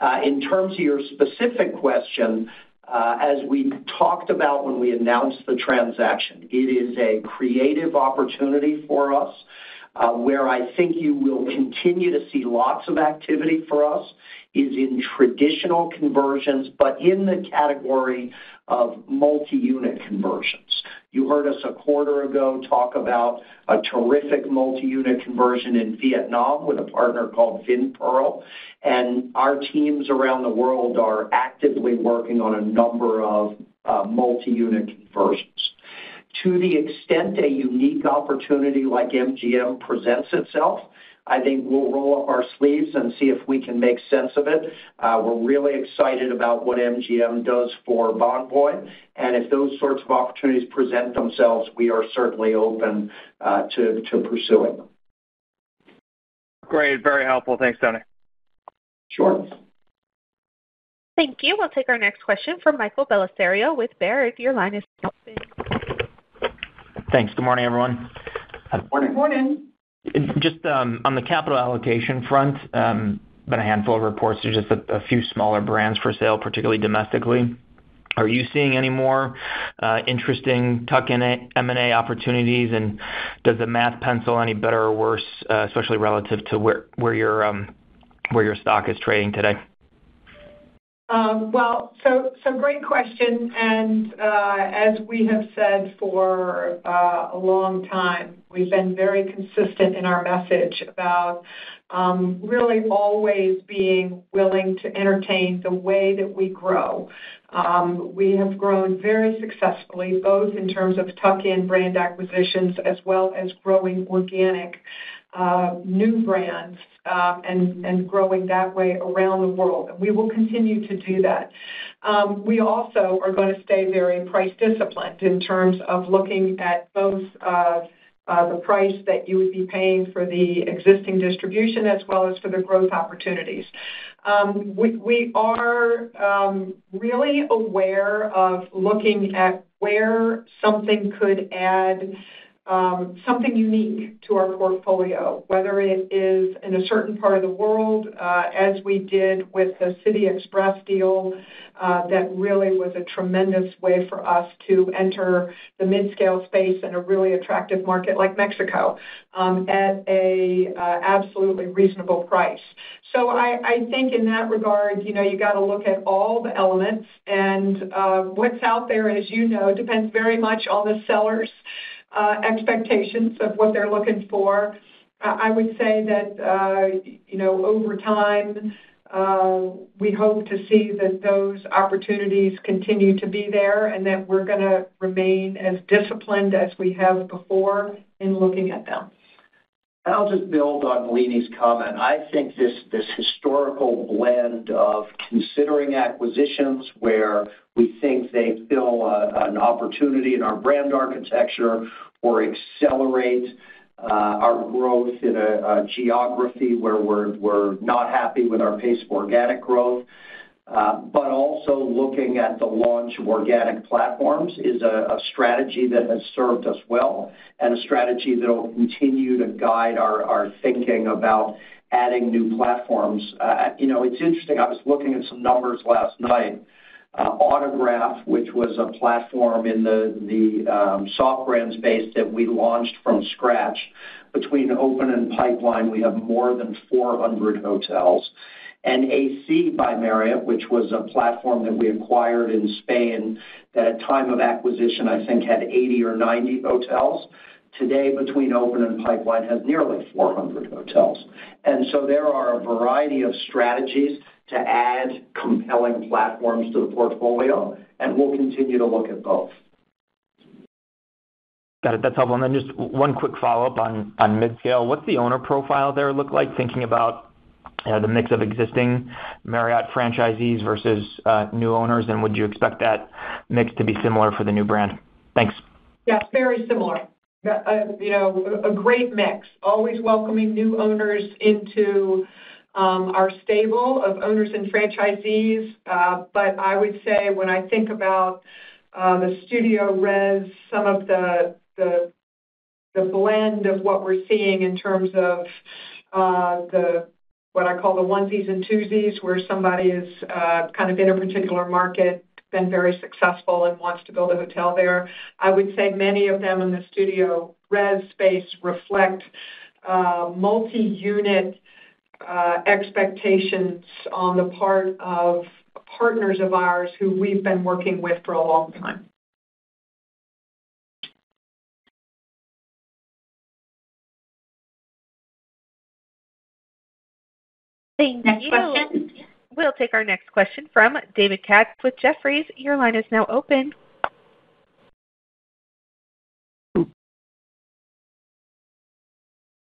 Uh, in terms of your specific question, uh, as we talked about when we announced the transaction, it is a creative opportunity for us, Uh, where I think you will continue to see lots of activity for us is in traditional conversions, but in the category of multi-unit conversions. You heard us a quarter ago talk about a terrific multi-unit conversion in Vietnam with a partner called Vinpearl, and our teams around the world are actively working on a number of uh, multi-unit conversions. To the extent a unique opportunity like MGM presents itself, I think we'll roll up our sleeves and see if we can make sense of it. Uh, we're really excited about what MGM does for Bonvoy, and if those sorts of opportunities present themselves, we are certainly open uh, to pursuing them. Great. Very helpful. Thanks, Tony. Sure. Thank you. We'll take our next question from Michael Bellisario with Baird. Your line is open. Thanks. Good morning, everyone. Morning. Morning. Just um, on the capital allocation front, um, been a handful of reports. There's just a few smaller brands for sale, particularly domestically. Are you seeing any more uh, interesting tuck-in M&A opportunities? And does the math pencil any better or worse, uh, especially relative to where where your um where your stock is trading today? Um, well, so great question. And uh, as we have said for uh, a long time, we've been very consistent in our message about um, really always being willing to entertain the way that we grow. Um, we have grown very successfully, both in terms of tuck-in brand acquisitions as well as growing organic Uh, new brands um, and growing that way around the world. We will continue to do that. Um, we also are gonna stay very price disciplined in terms of looking at both uh, uh, the price that you would be paying for the existing distribution as well as for the growth opportunities. Um, we are really aware of looking at where something could add Um, something unique to our portfolio, whether it is in a certain part of the world, uh, as we did with the City Express deal, uh, that really was a tremendous way for us to enter the mid-scale space in a really attractive market like Mexico, um, at a uh, absolutely reasonable price. So I think in that regard, you know, you gotta look at all the elements and what's out there, as you know, depends very much on the seller's Uh, expectations of what they're looking for. I would say that, uh, you know, over time, uh, we hope to see that those opportunities continue to be there and that we're gonna remain as disciplined as we have before in looking at them. I'll just build on Leeny's comment. I think this historical blend of considering acquisitions where we think they fill an opportunity in our brand architecture or accelerate uh, our growth in a geography where we're not happy with our pace of organic growth, Uh, but also looking at the launch of organic platforms is a strategy that has served us well and a strategy that will continue to guide our thinking about adding new platforms. Uh you know, it's interesting. I was looking at some numbers last night. Uh, Autograph, which was a platform in the um, soft brand space that we launched from scratch, between open and pipeline, we have more than 400 hotels. And AC by Marriott, which was a platform that we acquired in Spain that at time of acquisition, I think, had 80 or 90 hotels, today, between open and pipeline, has nearly 400 hotels. And so there are a variety of strategies to add compelling platforms to the portfolio, and we'll continue to look at both. Got it. That's helpful. And then just one quick follow-up on on midscale. What's the owner profile there look like, thinking about the mix of existing Marriott franchisees versus uh, new owners? And would you expect that mix to be similar for the new brand? Thanks. Yes, very similar. Uh, you know, a great mix. Always welcoming new owners into um, our stable of owners and franchisees. Uh, but I would say when I think about the StudioRes, some of the blend of what we're seeing in terms of what I call the onesies and twosies, where somebody is uh, kind of in a particular market, been very successful, and wants to build a hotel there, I would say many of them in the StudioRes space reflect uh, multi-unit uh, expectations on the part of partners of ours who we've been working with for a long time. Thank you. Next question. We'll take our next question from David Katz with Jefferies. Your line is now open.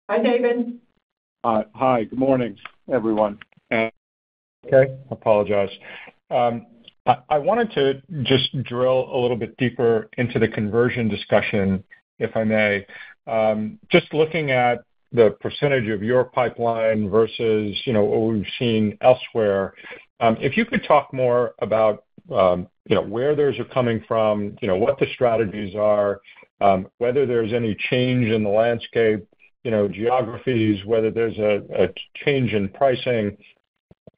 Hi, David. Hi. Good morning, everyone. Okay. Apologize. Um, I wanted to just drill a little bit deeper into the conversion discussion, if I may. Um, just looking at the percentage of your pipeline versus you know what we've seen elsewhere, if you could talk more about um you know where those are coming from, you know, what the strategies are, whether there's any change in the landscape, you know, geographies, whether there's a change in pricing,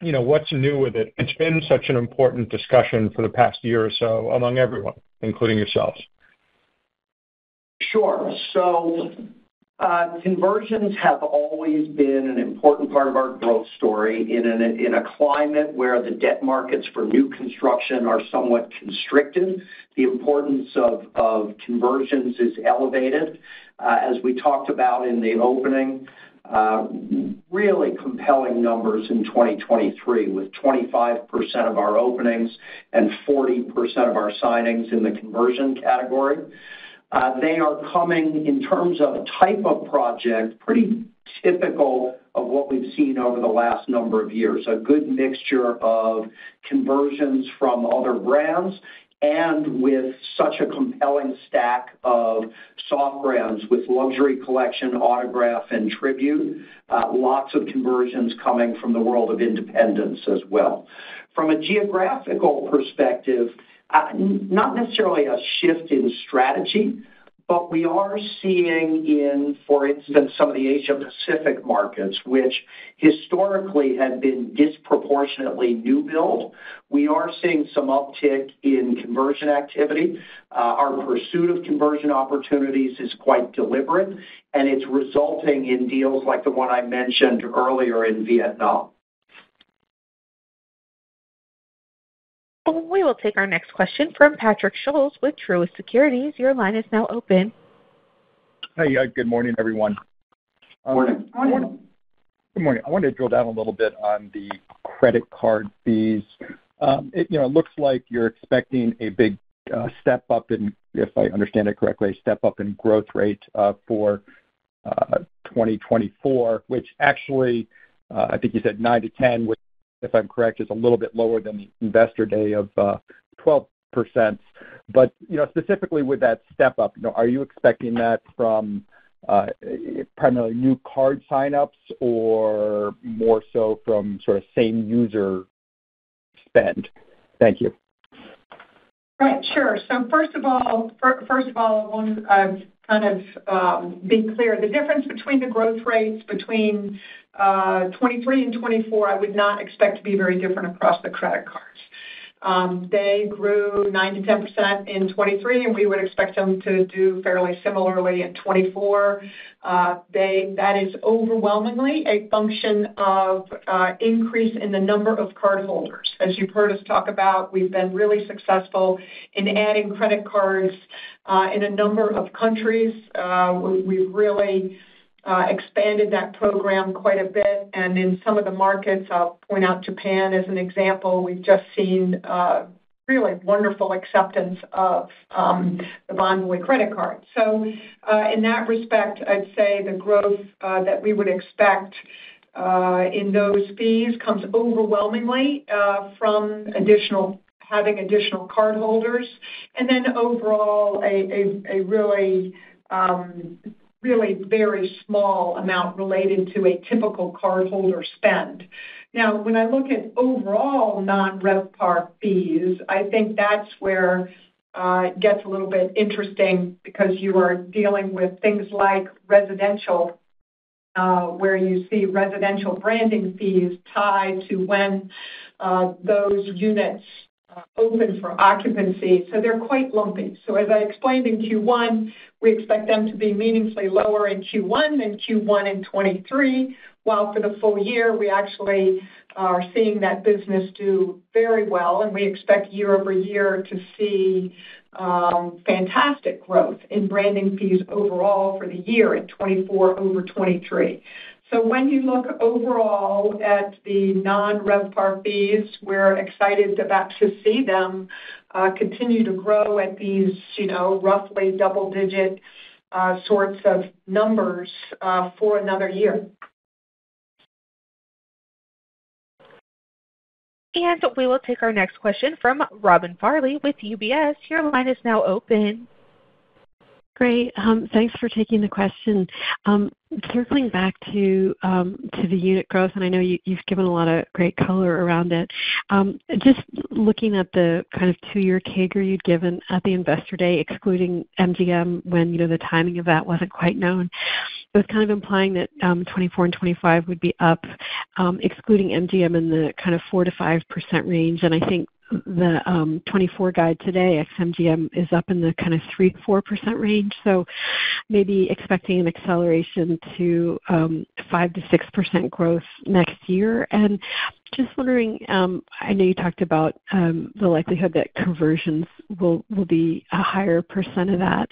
you know, what's new with it? It's been such an important discussion for the past year or so among everyone, including yourselves. Sure. So Uh, conversions have always been an important part of our growth story in a climate where the debt markets for new construction are somewhat constricted. The importance of conversions is elevated. Uh, as we talked about in the opening, uh, really compelling numbers in 2023 with 25% of our openings and 40% of our signings in the conversion category. Uh, they are coming in terms of type of project, pretty typical of what we've seen over the last number of years, a good mixture of conversions from other brands and with such a compelling stack of soft brands with Luxury Collection, Autograph, and Tribute, uh, lots of conversions coming from the world of independents as well. From a geographical perspective, Uh, not necessarily a shift in strategy, but we are seeing in, for instance, some of the Asia-Pacific markets, which historically had been disproportionately new build, we are seeing some uptick in conversion activity. Uh, our pursuit of conversion opportunities is quite deliberate, and it's resulting in deals like the one I mentioned earlier in Vietnam. We will take our next question from Patrick Scholes with Truist Securities. Your line is now open. Hey, good morning, everyone. Um, morning. Morning. Good morning. I wanted to drill down a little bit on the credit card fees. Um, it you know, looks like you're expecting a big uh, step up in, if I understand it correctly, a step up in growth rate uh, for uh, 2024, which actually, I think you said 9%-10%, which, if I'm correct, is a little bit lower than the Investor Day of uh, 12%. But you know, specifically with that step up, you know, are you expecting that from uh, primarily new card signups or more so from sort of same user spend? Thank you. Right. Sure. So first of all, I want to uh, kind of um, be clear. The difference between the growth rates between Uh, 2023 and 2024, I would not expect to be very different across the credit cards. Um, they grew 9%-10% in 2023, and we would expect them to do fairly similarly in 2024. Uh, that is overwhelmingly a function of uh, increase in the number of cardholders. As you've heard us talk about, we've been really successful in adding credit cards in a number of countries. We've really Uh, expanded that program quite a bit. And in some of the markets, I'll point out Japan as an example, we've just seen uh, really wonderful acceptance of um, the Bonvoy credit card. So uh, in that respect, I'd say the growth that we would expect in those fees comes overwhelmingly from additional having additional cardholders. And then overall, a really um, very small amount related to a typical cardholder spend. Now, when I look at overall non-RevPAR fees, I think that's where uh, it gets a little bit interesting because you are dealing with things like residential, uh, where you see residential branding fees tied to when uh, those units Uh, open for occupancy. So they're quite lumpy. So as I explained in Q1, we expect them to be meaningfully lower in Q1 than Q1 in 2023, while for the full year, we actually are seeing that business do very well. And we expect year-over-year to see um, fantastic growth in branding fees overall for the year in 2024 over 2023. So when you look overall at the non-RevPAR fees, we're excited to see them uh, continue to grow at these you know, roughly double-digit uh, sorts of numbers uh, for another year. And we will take our next question from Robin Farley with UBS. Your line is now open. Great. Um, thanks for taking the question. Um, circling back to um, to the unit growth, and I know you've given a lot of great color around it. Just looking at the kind of two-year CAGR you'd given at the Investor Day, excluding MGM when you know, the timing of that wasn't quite known, it was kind of implying that 2024 and 2025 would be up, excluding MGM in the kind of 4%-5% range. And I think the um, 2024 guide today, ex-MGM, is up in the kind of 3%-4% range. So maybe expecting an acceleration to um, 5%-6% growth next year. And just wondering, um, I know you talked about the likelihood that conversions will be a higher percent of that.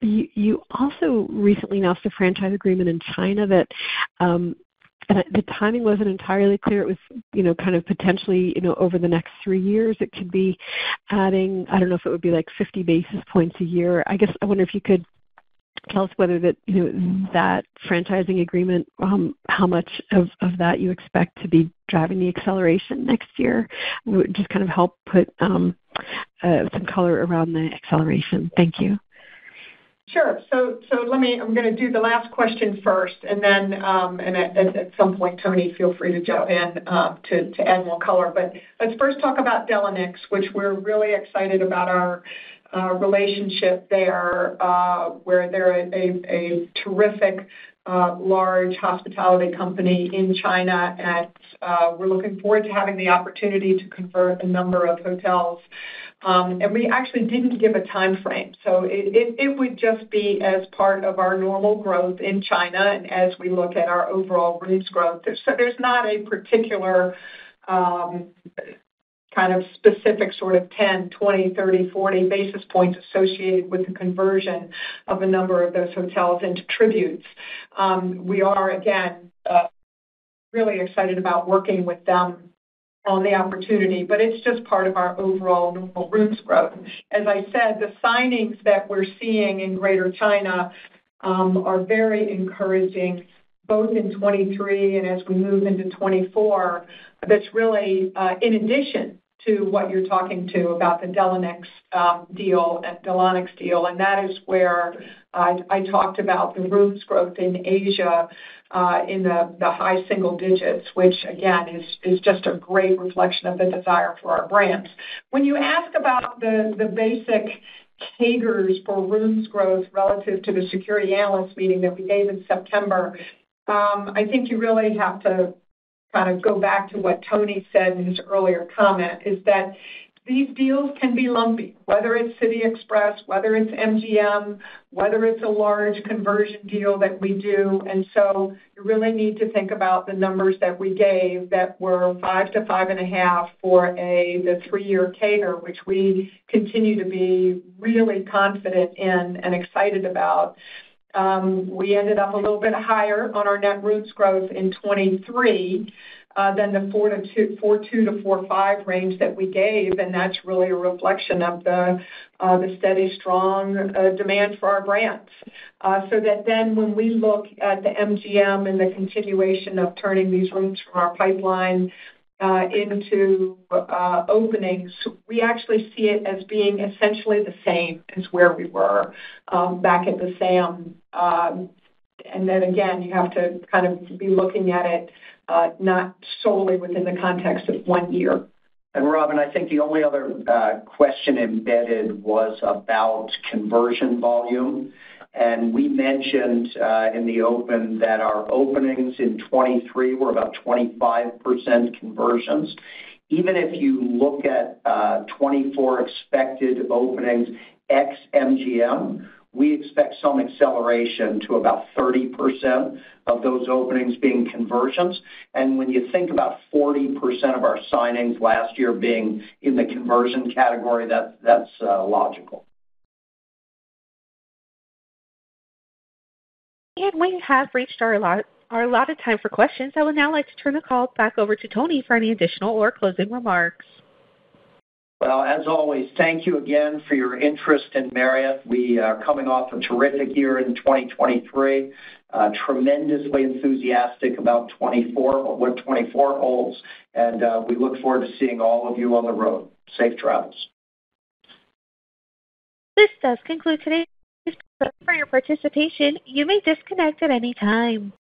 You also recently announced a franchise agreement in China that the timing wasn't entirely clear. It was you know, kind of potentially you know, over the next three years. It could be adding, I don't know if it would be like 50 basis points a year. I guess I wonder if you could tell us whether that, you know, that franchising agreement, um, how much of that you expect to be driving the acceleration next year, Would just kind of help put um, uh, some color around the acceleration. Thank you. Sure. So let me I'm going to do the last question first. And then um, and at some point, Tony, feel free to jump in um, to add more color. But let's first talk about Delonix, which we're really excited about our uh, relationship there, uh, where they're a terrific uh, large hospitality company in China. And we're looking forward to having the opportunity to convert a number of hotels. Um, and we actually didn't give a timeframe. So it would just be as part of our normal growth in China and as we look at our overall rooms growth. So there's not a particular um, kind of specific sort of 10, 20, 30, 40 basis points associated with the conversion of a number of those hotels into Tributes. Um, we are, again, uh, really excited about working with them on the opportunity, but it's just part of our overall normal rooms growth. As I said, the signings that we're seeing in Greater China um, are very encouraging, both in 2023 and as we move into 2024. That's really uh, in addition to what you're talking to about the um, deal, uh, and Delonix deal. And that is where I talked about the rooms growth in Asia uh, in the high single digits, which again is just a great reflection of the desire for our brands. When you ask about the basic CAGRs for rooms growth relative to the security analyst meeting that we gave in September, um, I think you really have to kind of go back to what Tony said in his earlier comment, is that these deals can be lumpy, whether it's City Express, whether it's MGM, whether it's a large conversion deal that we do. And so you really need to think about the numbers that we gave that were 5-5.5 for the three-year CAGR, which we continue to be really confident in and excited about. Um, we ended up a little bit higher on our net rooms growth in 2023 uh, than the 4.2-4.5 range that we gave, and that's really a reflection of the uh, the steady, strong uh, demand for our brands. So that then when we look at the MGM and the continuation of turning these rooms from our pipeline Uh, into uh, openings, we actually see it as being essentially the same as where we were um, back at the SAM. Um, and then again, you have to kind of be looking at it uh, not solely within the context of one year. And Robin, I think the only other question embedded was about conversion volume. And we mentioned uh, in the open that our openings in 2023 were about 25% conversions. Even if you look at uh, 2024 expected openings ex MGM, we expect some acceleration to about 30% of those openings being conversions. And when you think about 40% of our signings last year being in the conversion category, that that's uh, logical. And we have reached our allotted time for questions. I would now like to turn the call back over to Tony for any additional or closing remarks. Well, as always, thank you again for your interest in Marriott. We are coming off a terrific year in 2023, uh, tremendously enthusiastic about 2024, what 2024 holds, and uh, we look forward to seeing all of you on the road. Safe travels. This does conclude today's for your participation. You may disconnect at any time.